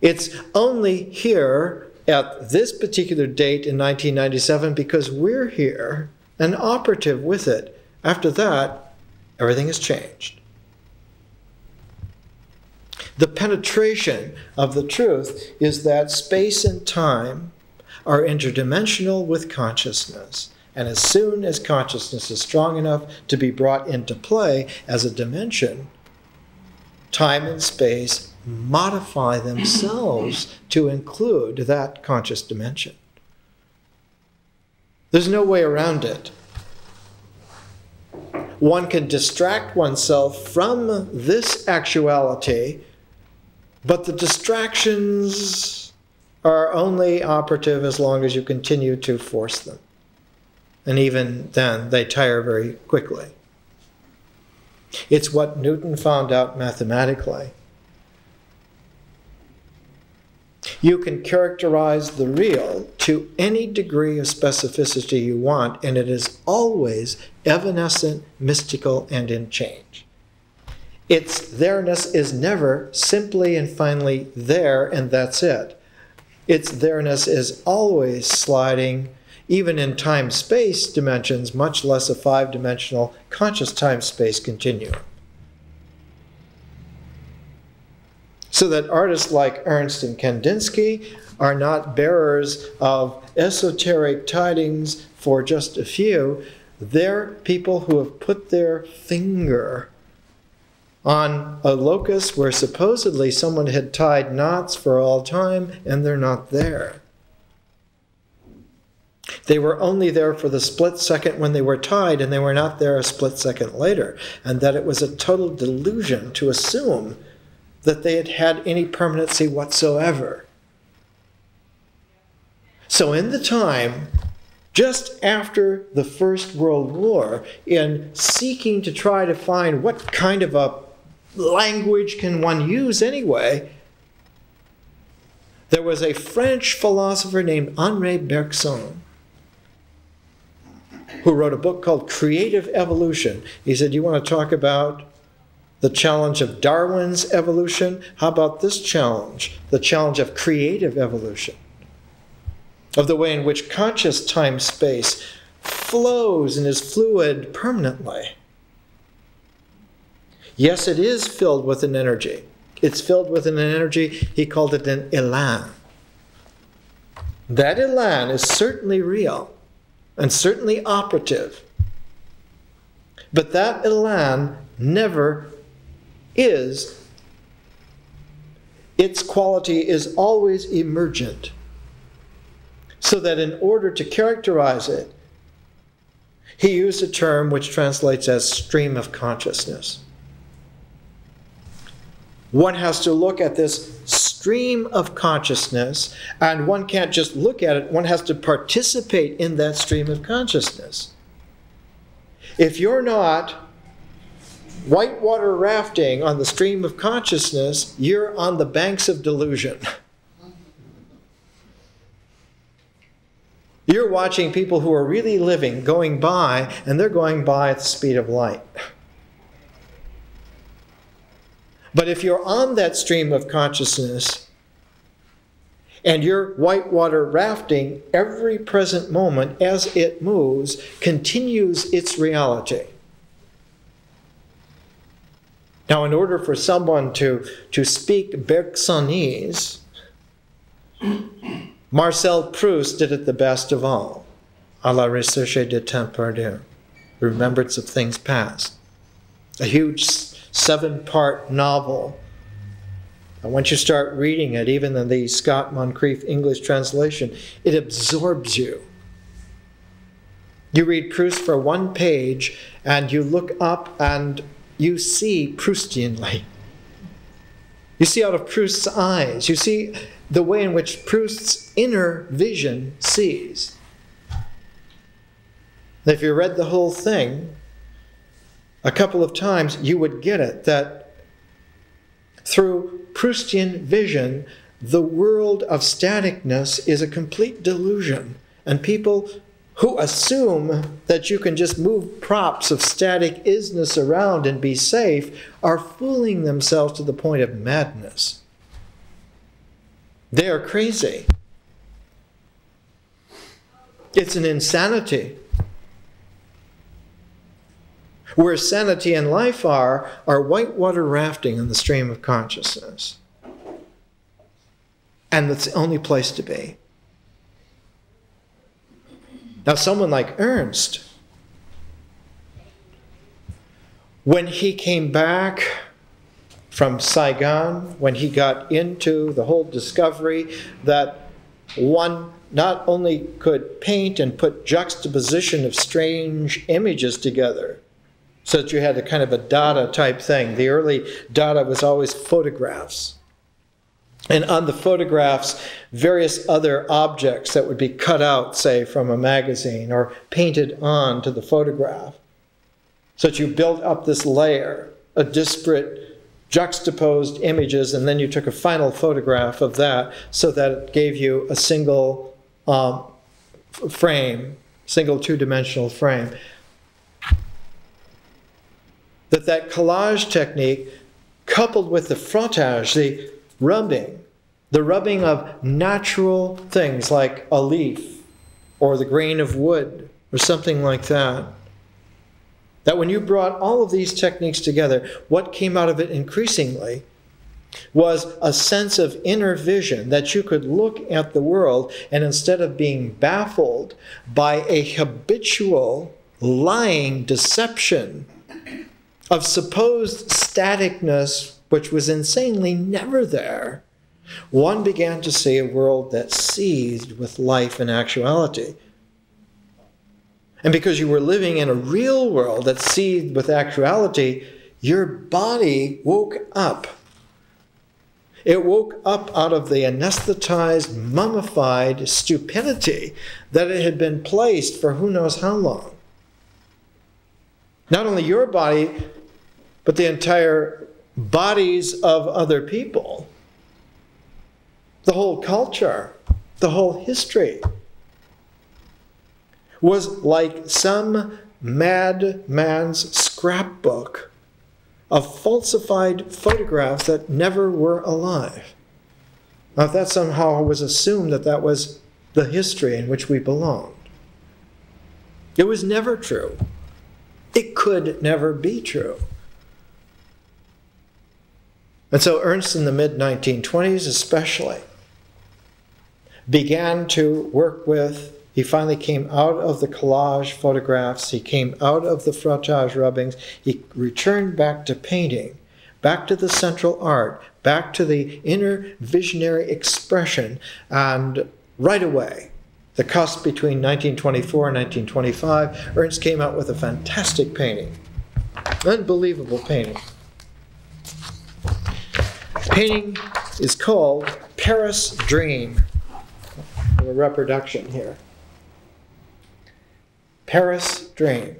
It's only here at this particular date in 1997 because we're here and operative with it. After that, everything has changed. The penetration of the truth is that space and time are interdimensional with consciousness. And as soon as consciousness is strong enough to be brought into play as a dimension, time and space modify themselves *clears throat* to include that conscious dimension. There's no way around it. One can distract oneself from this actuality But the distractions are only operative as long as you continue to force them. And even then, they tire very quickly. It's what Newton found out mathematically. You can characterize the real to any degree of specificity you want, and it is always evanescent, mystical, and in change. Its there-ness is never simply and finally there, and that's it. Its there-ness is always sliding, even in time space dimensions, much less a five dimensional conscious time space continuum. So that artists like Ernst and Kandinsky are not bearers of esoteric tidings for just a few. They're people who have put their finger on a locus where supposedly someone had tied knots for all time and they're not there. They were only there for the split second when they were tied, and they were not there a split second later. And that it was a total delusion to assume that they had had any permanency whatsoever. So, in the time just after the First World War, in seeking to try to find what kind of a language can one use anyway, there was a French philosopher named Henri Bergson who wrote a book called Creative Evolution. He said, You want to talk about the challenge of Darwin's evolution? How about this challenge, the challenge of creative evolution? Of the way in which conscious time space flows and is fluid permanently. Yes, it is filled with an energy. It's filled with an energy, he called it an elan. That elan is certainly real and certainly operative. But that elan never is, its quality is always emergent. So that in order to characterize it, he used a term which translates as stream of consciousness. One has to look at this stream of consciousness, and one can't just look at it, one has to participate in that stream of consciousness. If you're not whitewater rafting on the stream of consciousness, you're on the banks of delusion. You're watching people who are really living going by, and they're going by at the speed of light. But if you're on that stream of consciousness and you're whitewater rafting, every present moment as it moves continues its reality. Now, in order for someone to, to speak Bergsonese, Marcel Proust did it the best of all. A la recherche de temps perdu, remembrance of things past. A huge seven part novel. And once you start reading it, even in the Scott Moncrieff English translation, it absorbs you. You read Proust for one page and you look up and you see Proustianly. You see out of Proust's eyes. You see the way in which Proust's inner vision sees. If you read the whole thing, a couple of times, you would get it that through Proustian vision, the world of staticness is a complete delusion. And people who assume that you can just move props of static isness around and be safe are fooling themselves to the point of madness. They are crazy. It's an insanity. Where sanity and life are, are whitewater rafting in the stream of consciousness. And that's the only place to be. Now, someone like Ernst, when he came back from Saigon, when he got into the whole discovery that one not only could paint and put juxtaposition of strange images together, so that you had a kind of a Dada type thing. The early Dada was always photographs. And on the photographs, various other objects that would be cut out, say, from a magazine or painted on to the photograph. So that you built up this layer, a disparate juxtaposed images, and then you took a final photograph of that so that it gave you a single um, frame, single two-dimensional frame. That that collage technique, coupled with the frottage, the rubbing, the rubbing of natural things like a leaf or the grain of wood or something like that, that when you brought all of these techniques together, what came out of it increasingly was a sense of inner vision that you could look at the world and instead of being baffled by a habitual lying deception of supposed staticness, which was insanely never there, one began to see a world that seethed with life and actuality. And because you were living in a real world that seethed with actuality, your body woke up. It woke up out of the anesthetized, mummified stupidity that it had been placed for who knows how long. Not only your body, but the entire bodies of other people, the whole culture, the whole history was like some madman's scrapbook of falsified photographs that never were alive. Now, if that somehow was assumed that that was the history in which we belonged, it was never true. It could never be true. And so Ernst in the mid 1920s, especially, began to work with he finally came out of the collage photographs, he came out of the frottage rubbings, he returned back to painting, back to the central art, back to the inner visionary expression, and right away, the cusp between 1924 and 1925, Ernst came out with a fantastic painting. Unbelievable painting. Painting is called Paris Dream. A reproduction here. Paris Dream.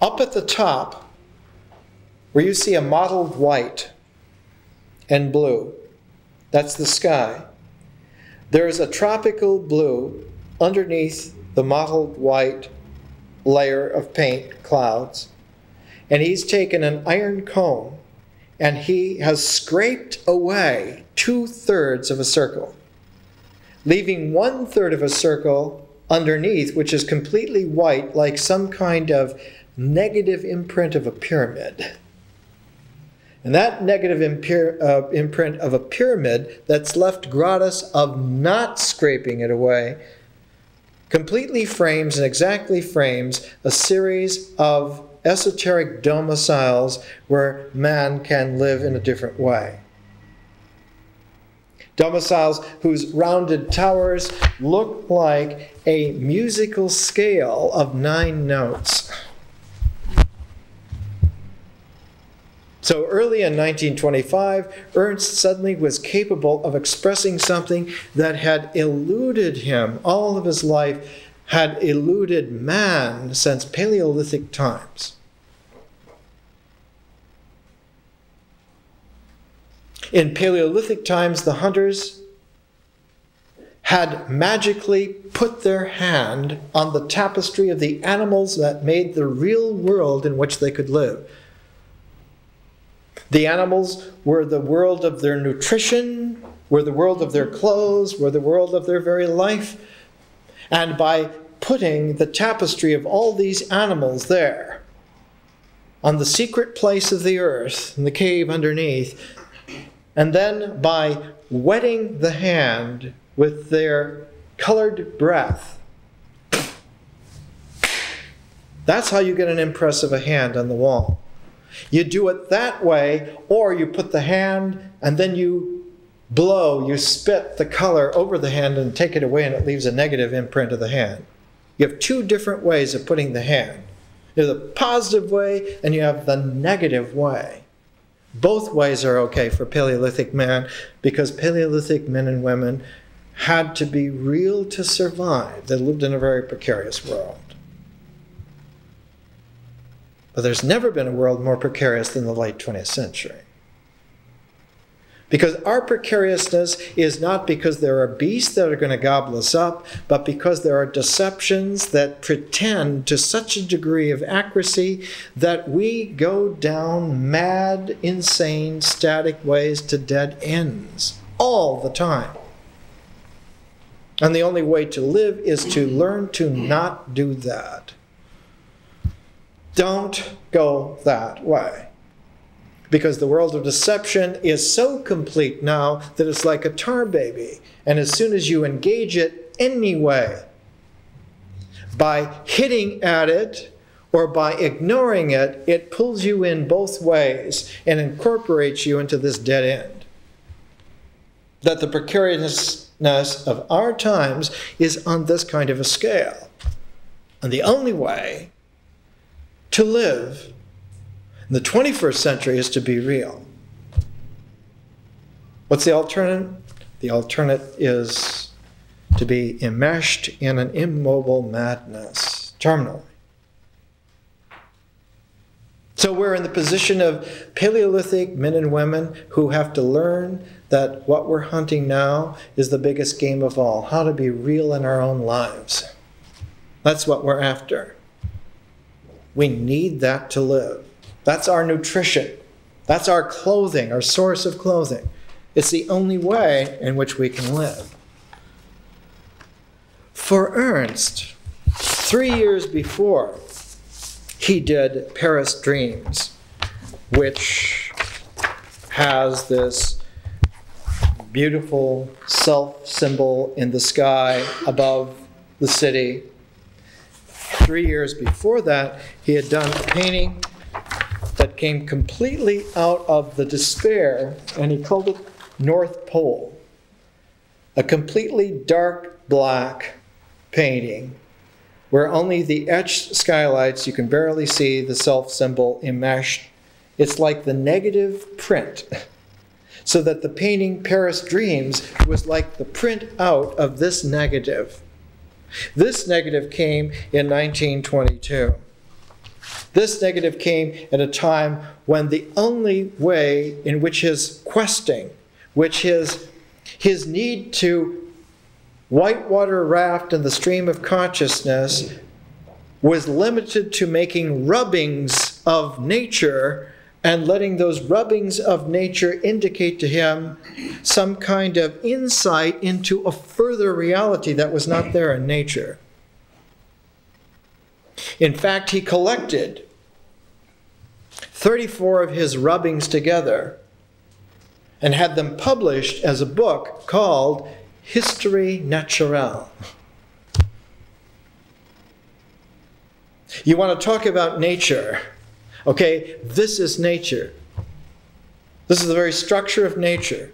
Up at the top, where you see a mottled white and blue, that's the sky. There is a tropical blue underneath the mottled white layer of paint clouds. And he's taken an iron comb and he has scraped away two thirds of a circle, leaving one third of a circle underneath, which is completely white, like some kind of negative imprint of a pyramid. And that negative uh, imprint of a pyramid that's left gratis of not scraping it away completely frames and exactly frames a series of esoteric domiciles where man can live in a different way domiciles whose rounded towers look like a musical scale of nine notes. So early in 1925, Ernst suddenly was capable of expressing something that had eluded him all of his life, had eluded man since Paleolithic times. In Paleolithic times, the hunters had magically put their hand on the tapestry of the animals that made the real world in which they could live. The animals were the world of their nutrition, were the world of their clothes, were the world of their very life. And by putting the tapestry of all these animals there, on the secret place of the earth, in the cave underneath, and then by wetting the hand with their colored breath. That's how you get an impress of a hand on the wall. You do it that way, or you put the hand and then you blow, you spit the color over the hand and take it away, and it leaves a negative imprint of the hand. You have two different ways of putting the hand. You have the positive way and you have the negative way. Both ways are okay for Paleolithic man because Paleolithic men and women had to be real to survive. They lived in a very precarious world. But there's never been a world more precarious than the late 20th century. Because our precariousness is not because there are beasts that are going to gobble us up, but because there are deceptions that pretend to such a degree of accuracy that we go down mad, insane, static ways to dead ends all the time. And the only way to live is to learn to not do that. Don't go that way. Because the world of deception is so complete now that it's like a tar baby. And as soon as you engage it anyway, by hitting at it or by ignoring it, it pulls you in both ways and incorporates you into this dead end. That the precariousness of our times is on this kind of a scale. And the only way to live the 21st century is to be real. What's the alternate? The alternate is to be enmeshed in an immobile madness, terminally. So we're in the position of Paleolithic men and women who have to learn that what we're hunting now is the biggest game of all how to be real in our own lives. That's what we're after. We need that to live. That's our nutrition. That's our clothing, our source of clothing. It's the only way in which we can live. For Ernst, three years before, he did Paris Dreams, which has this beautiful self symbol in the sky above the city three years before that, he had done a painting came completely out of the despair, and he called it North Pole. A completely dark black painting where only the etched skylights, you can barely see the self symbol enmeshed. It's like the negative print. *laughs* So that the painting Paris Dreams was like the print out of this negative. This negative came in 1922. This negative came at a time when the only way in which his questing, which his, his need to whitewater raft in the stream of consciousness, was limited to making rubbings of nature and letting those rubbings of nature indicate to him some kind of insight into a further reality that was not there in nature. In fact, he collected 34 of his rubbings together and had them published as a book called Histoire Naturelle. You want to talk about nature? Okay, this is nature. This is the very structure of nature.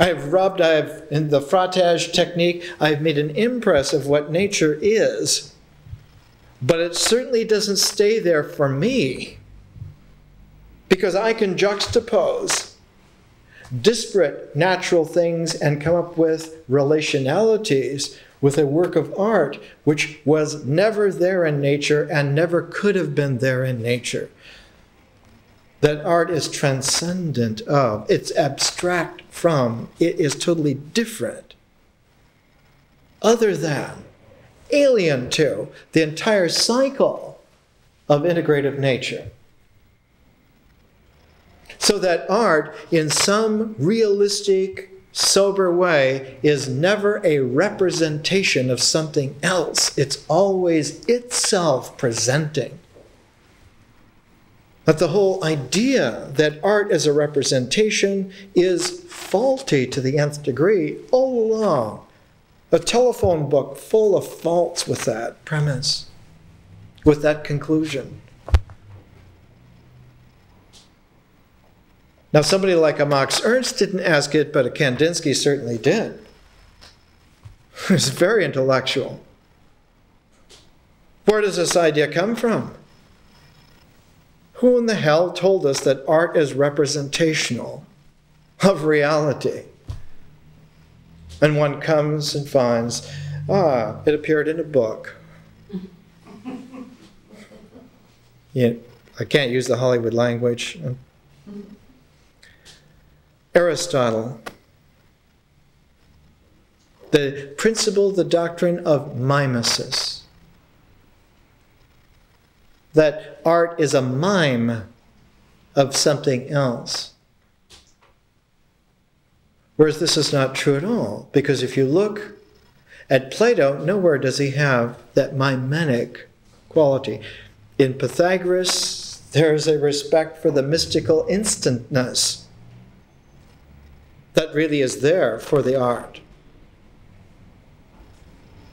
I have rubbed, I have, in the frottage technique, I have made an impress of what nature is. But it certainly doesn't stay there for me. Because I can juxtapose disparate natural things and come up with relationalities with a work of art which was never there in nature and never could have been there in nature. That art is transcendent of, it's abstract from, it is totally different, other than, alien to the entire cycle of integrative nature. So that art, in some realistic, sober way is never a representation of something else, it's always itself presenting. But the whole idea that art as a representation is faulty to the nth degree all along. A telephone book full of faults with that premise, with that conclusion. Now, somebody like a Max Ernst didn't ask it, but a Kandinsky certainly did. *laughs* He's very intellectual. Where does this idea come from? who in the hell told us that art is representational of reality? And one comes and finds, ah, it appeared in a book. Yeah, I can't use the Hollywood language. Aristotle. The principle, the doctrine of mimesis. That art is a mime of something else. Whereas this is not true at all, because if you look at Plato, nowhere does he have that mimetic quality. In Pythagoras, there's a respect for the mystical instantness that really is there for the art.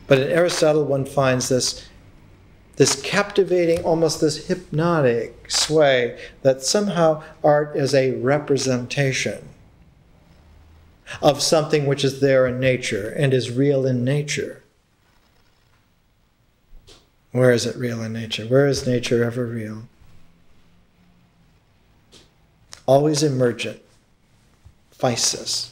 But in Aristotle, one finds this, this captivating, almost this hypnotic sway that somehow art is a representation of something which is there in nature and is real in nature. Where is it real in nature? Where is nature ever real? Always emergent, physis.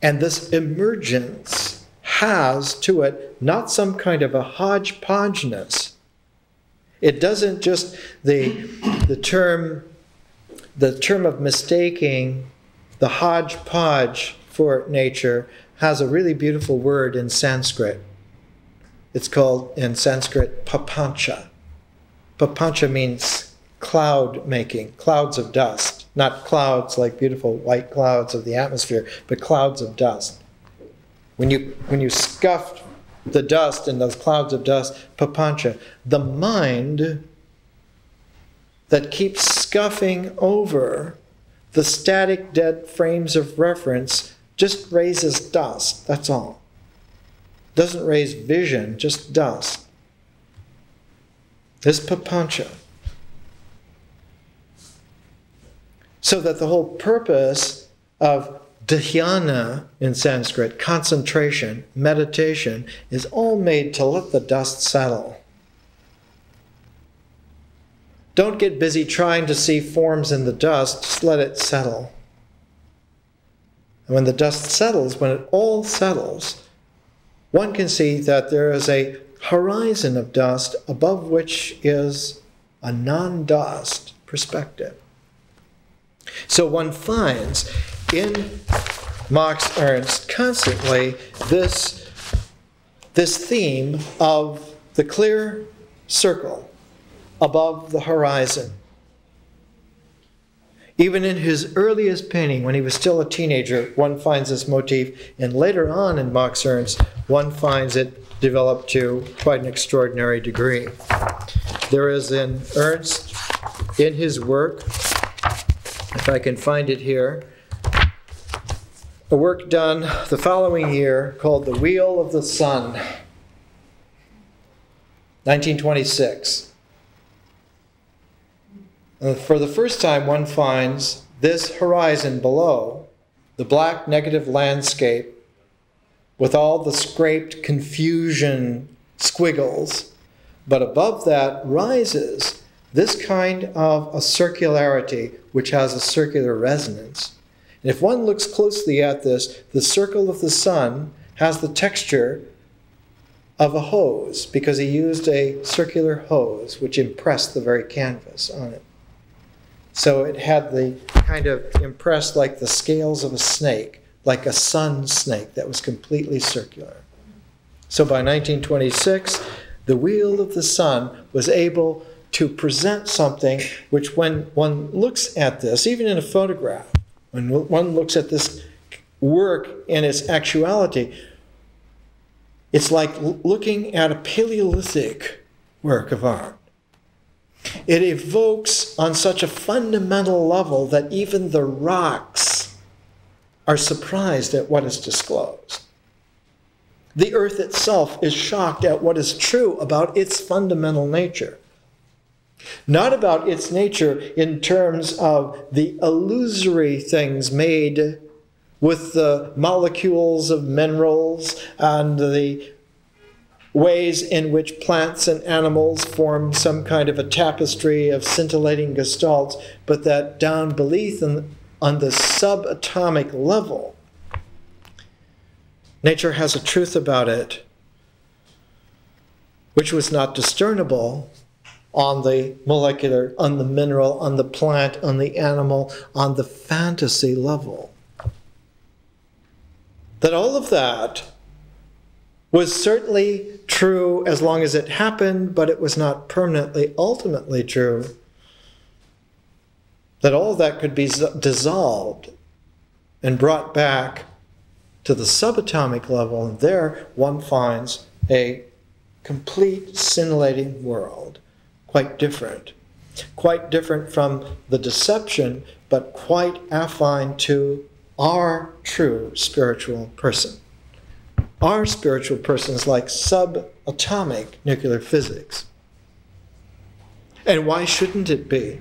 And this emergence has to it not some kind of a hodgepodgeness. It doesn't just the the term the term of mistaking the hodgepodge for nature has a really beautiful word in Sanskrit. It's called in Sanskrit papancha. Papancha means cloud making, clouds of dust. Not clouds like beautiful white clouds of the atmosphere, but clouds of dust. When you, when you scuff the dust in those clouds of dust, papancha, the mind that keeps scuffing over the static dead frames of reference just raises dust, that's all doesn't raise vision, just dust. This papancha. So that the whole purpose of dhyana in Sanskrit, concentration, meditation, is all made to let the dust settle. Don't get busy trying to see forms in the dust, just let it settle. And when the dust settles, when it all settles, one can see that there is a horizon of dust above which is a non dust perspective. So one finds in Max Ernst constantly this, this theme of the clear circle above the horizon. Even in his earliest painting, when he was still a teenager, one finds this motif, and later on in Max Ernst, one finds it developed to quite an extraordinary degree. There is in Ernst, in his work, if I can find it here, a work done the following year called The Wheel of the Sun, 1926. And for the first time, one finds this horizon below, the black negative landscape, with all the scraped confusion squiggles. But above that rises this kind of a circularity which has a circular resonance. And if one looks closely at this, the circle of the sun has the texture of a hose because he used a circular hose which impressed the very canvas on it. So it had the kind of impressed like the scales of a snake, like a sun snake that was completely circular. So by 1926, the wheel of the sun was able to present something which, when one looks at this, even in a photograph, when one looks at this work in its actuality, it's like looking at a Paleolithic work of art. It evokes on such a fundamental level that even the rocks are surprised at what is disclosed. The earth itself is shocked at what is true about its fundamental nature. Not about its nature in terms of the illusory things made with the molecules of minerals and the ways in which plants and animals form some kind of a tapestry of scintillating gestalts, but that down beneath and on the subatomic level, nature has a truth about it which was not discernible on the molecular, on the mineral, on the plant, on the animal, on the fantasy level. That all of that was certainly true as long as it happened, but it was not permanently, ultimately true. That all that could be dissolved and brought back to the subatomic level, and there one finds a complete scintillating world, quite different. Quite different from the deception, but quite affine to our true spiritual person. Our spiritual person is like subatomic nuclear physics. And why shouldn't it be?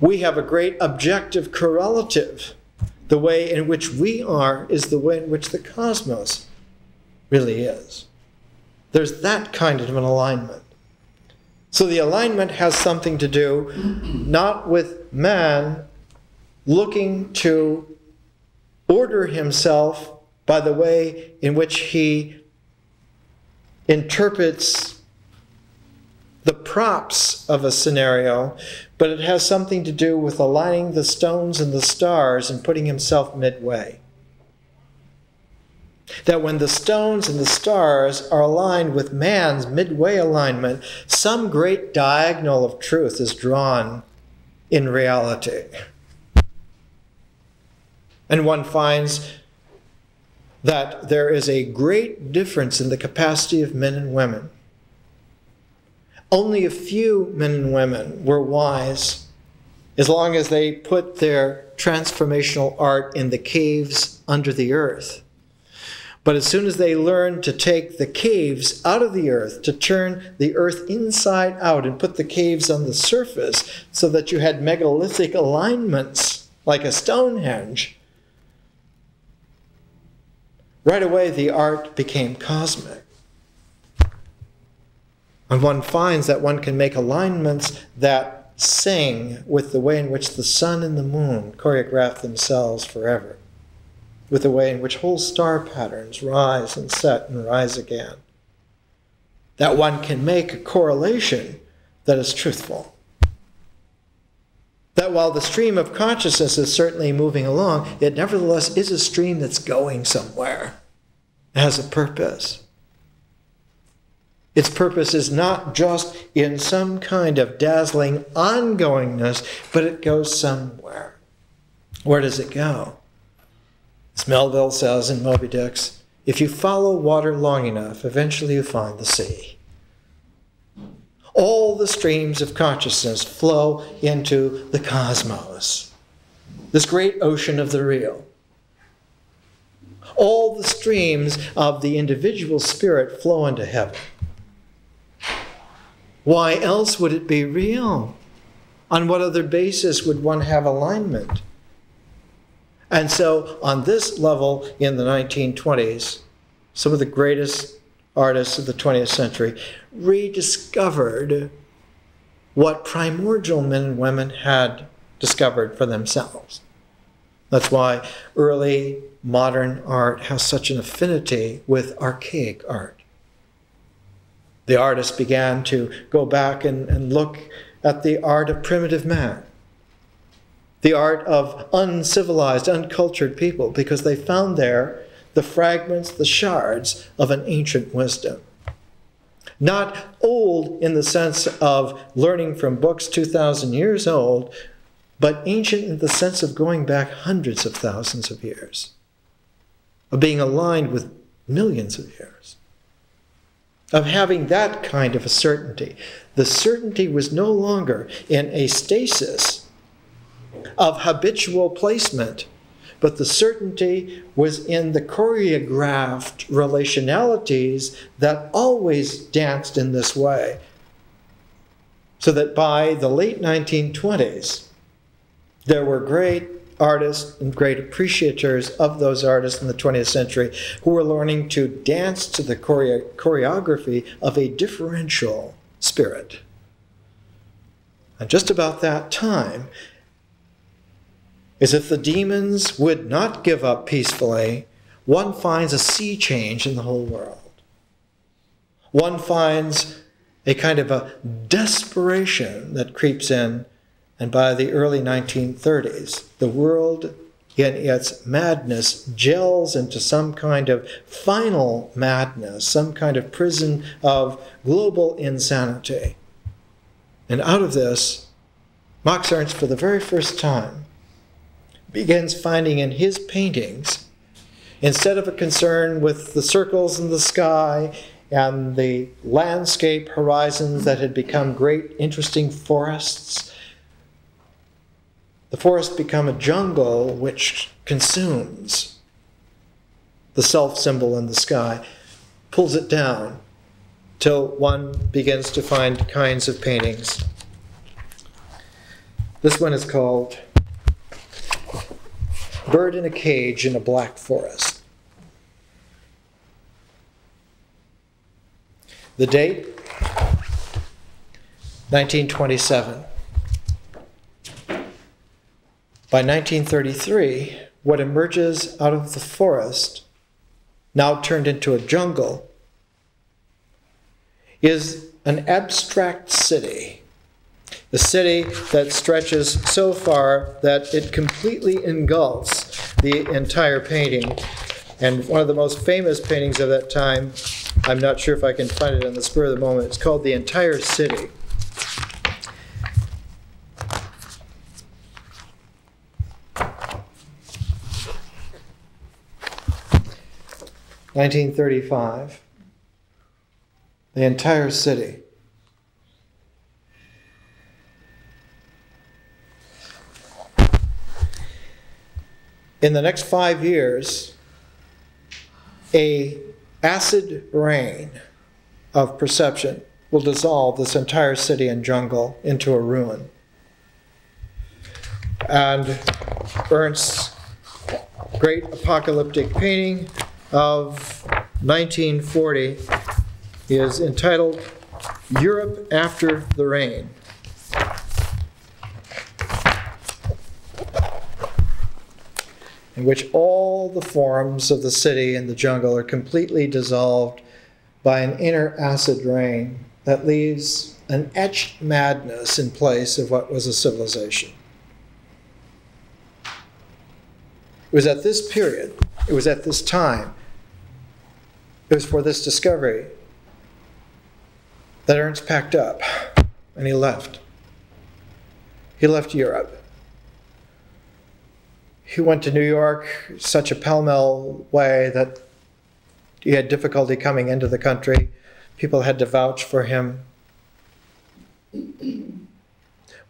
We have a great objective correlative. The way in which we are is the way in which the cosmos really is. There's that kind of an alignment. So the alignment has something to do not with man looking to order himself by the way in which he interprets the props of a scenario, but it has something to do with aligning the stones and the stars and putting himself midway. That when the stones and the stars are aligned with man's midway alignment, some great diagonal of truth is drawn in reality. And one finds that there is a great difference in the capacity of men and women. Only a few men and women were wise as long as they put their transformational art in the caves under the earth. But as soon as they learned to take the caves out of the earth, to turn the earth inside out and put the caves on the surface so that you had megalithic alignments like a Stonehenge, right away the art became cosmic. And one finds that one can make alignments that sing with the way in which the sun and the moon choreograph themselves forever with the way in which whole star patterns rise and set and rise again. That one can make a correlation that is truthful. That while the stream of consciousness is certainly moving along, it nevertheless is a stream that's going somewhere. It has a purpose. Its purpose is not just in some kind of dazzling ongoingness, but it goes somewhere. Where does it go? As Melville says in Moby Dicks, if you follow water long enough, eventually you find the sea. All the streams of consciousness flow into the cosmos, this great ocean of the real. All the streams of the individual spirit flow into heaven. Why else would it be real? On what other basis would one have alignment? And so, on this level in the 1920s, some of the greatest artists of the 20th century rediscovered what primordial men and women had discovered for themselves. That's why early modern art has such an affinity with archaic art. The artists began to go back and, and look at the art of primitive man the art of uncivilized, uncultured people, because they found there the fragments, the shards of an ancient wisdom. Not old in the sense of learning from books 2,000 years old, but ancient in the sense of going back hundreds of thousands of years, of being aligned with millions of years, of having that kind of a certainty. The certainty was no longer in a stasis of habitual placement, but the certainty was in the choreographed relationalities that always danced in this way. So that by the late 1920s, there were great artists and great appreciators of those artists in the 20th century who were learning to dance to the choreo- choreography of a differential spirit. And just about that time, as if the demons would not give up peacefully, one finds a sea change in the whole world. One finds a kind of a desperation that creeps in, and by the early 1930s, the world in its madness gels into some kind of final madness, some kind of prison of global insanity. And out of this, Max Ernst, for the very first time, begins finding in his paintings, instead of a concern with the circles in the sky and the landscape horizons that had become great, interesting forests, the forest become a jungle which consumes the self symbol in the sky, pulls it down till one begins to find kinds of paintings. This one is called Bird in a Cage in a Black Forest. The date 1927. By 1933, what emerges out of the forest, now turned into a jungle, is an abstract city. A city that stretches so far that it completely engulfs the entire painting. And one of the most famous paintings of that time I'm not sure if I can find it on the spur of the moment. It's called The Entire City. Nineteen thirty-five. The entire city. In the next five years, a acid rain of perception will dissolve this entire city and jungle into a ruin. And Ernst's great apocalyptic painting of 1940 is entitled Europe After the Rain. In which all the forms of the city and the jungle are completely dissolved by an inner acid rain that leaves an etched madness in place of what was a civilization. It was at this period, it was at this time, it was for this discovery that Ernst packed up and he left. He left Europe. He went to New York such a pell mell way that he had difficulty coming into the country. People had to vouch for him.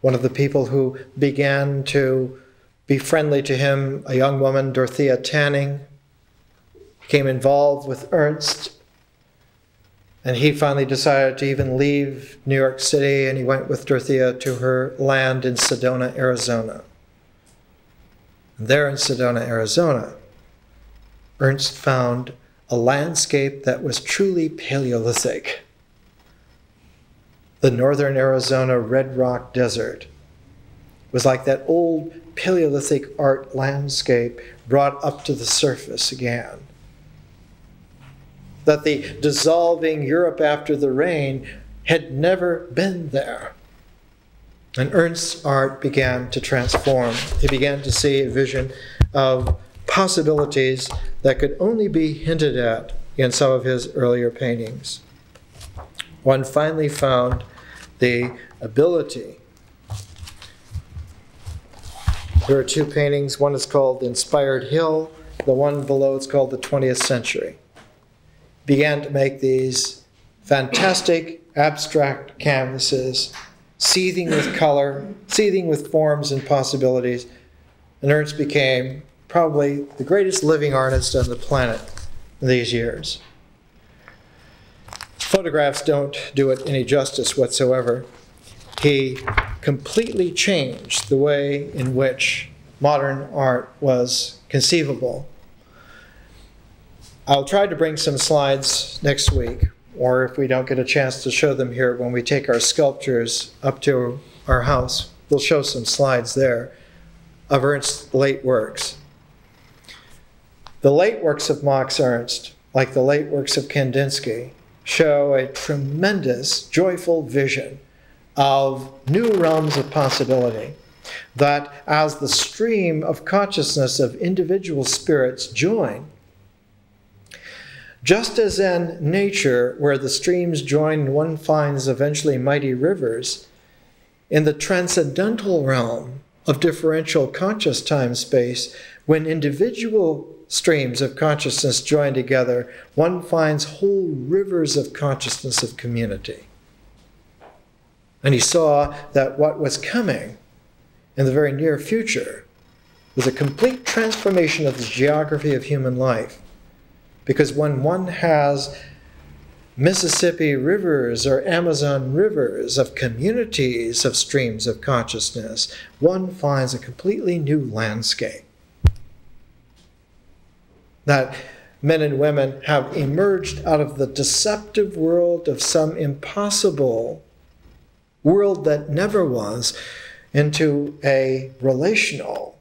One of the people who began to be friendly to him, a young woman, Dorothea Tanning, became involved with Ernst. And he finally decided to even leave New York City and he went with Dorothea to her land in Sedona, Arizona. There in Sedona, Arizona, Ernst found a landscape that was truly Paleolithic. The northern Arizona Red Rock Desert was like that old Paleolithic art landscape brought up to the surface again. That the dissolving Europe after the rain had never been there. And Ernst's art began to transform. He began to see a vision of possibilities that could only be hinted at in some of his earlier paintings. One finally found the ability. There are two paintings. One is called Inspired Hill, the one below is called The 20th Century. Began to make these fantastic abstract canvases seething with color, seething with forms and possibilities. And Ernst became probably the greatest living artist on the planet in these years. Photographs don't do it any justice whatsoever. He completely changed the way in which modern art was conceivable. I'll try to bring some slides next week, or if we don't get a chance to show them here when we take our sculptures up to our house, we'll show some slides there of Ernst's late works. The late works of Max Ernst, like the late works of Kandinsky, show a tremendous, joyful vision of new realms of possibility. That as the stream of consciousness of individual spirits join, just as in nature, where the streams join one finds eventually mighty rivers, in the transcendental realm of differential conscious time space, when individual streams of consciousness join together, one finds whole rivers of consciousness of community. And he saw that what was coming in the very near future was a complete transformation of the geography of human life. Because when one has Mississippi rivers or Amazon rivers of communities of streams of consciousness, one finds a completely new landscape. That men and women have emerged out of the deceptive world of some impossible world that never was into a relational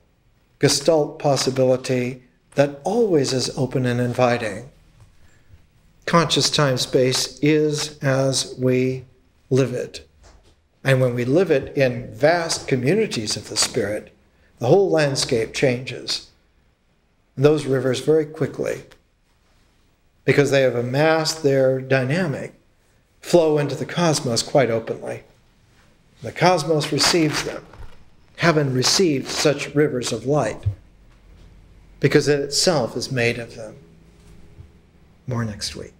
gestalt possibility that always is open and inviting. Conscious time space is as we live it. And when we live it in vast communities of the Spirit, the whole landscape changes those rivers very quickly because they have amassed their dynamic flow into the cosmos quite openly. The cosmos receives them. Heaven receives such rivers of light because it itself is made of them. More next week.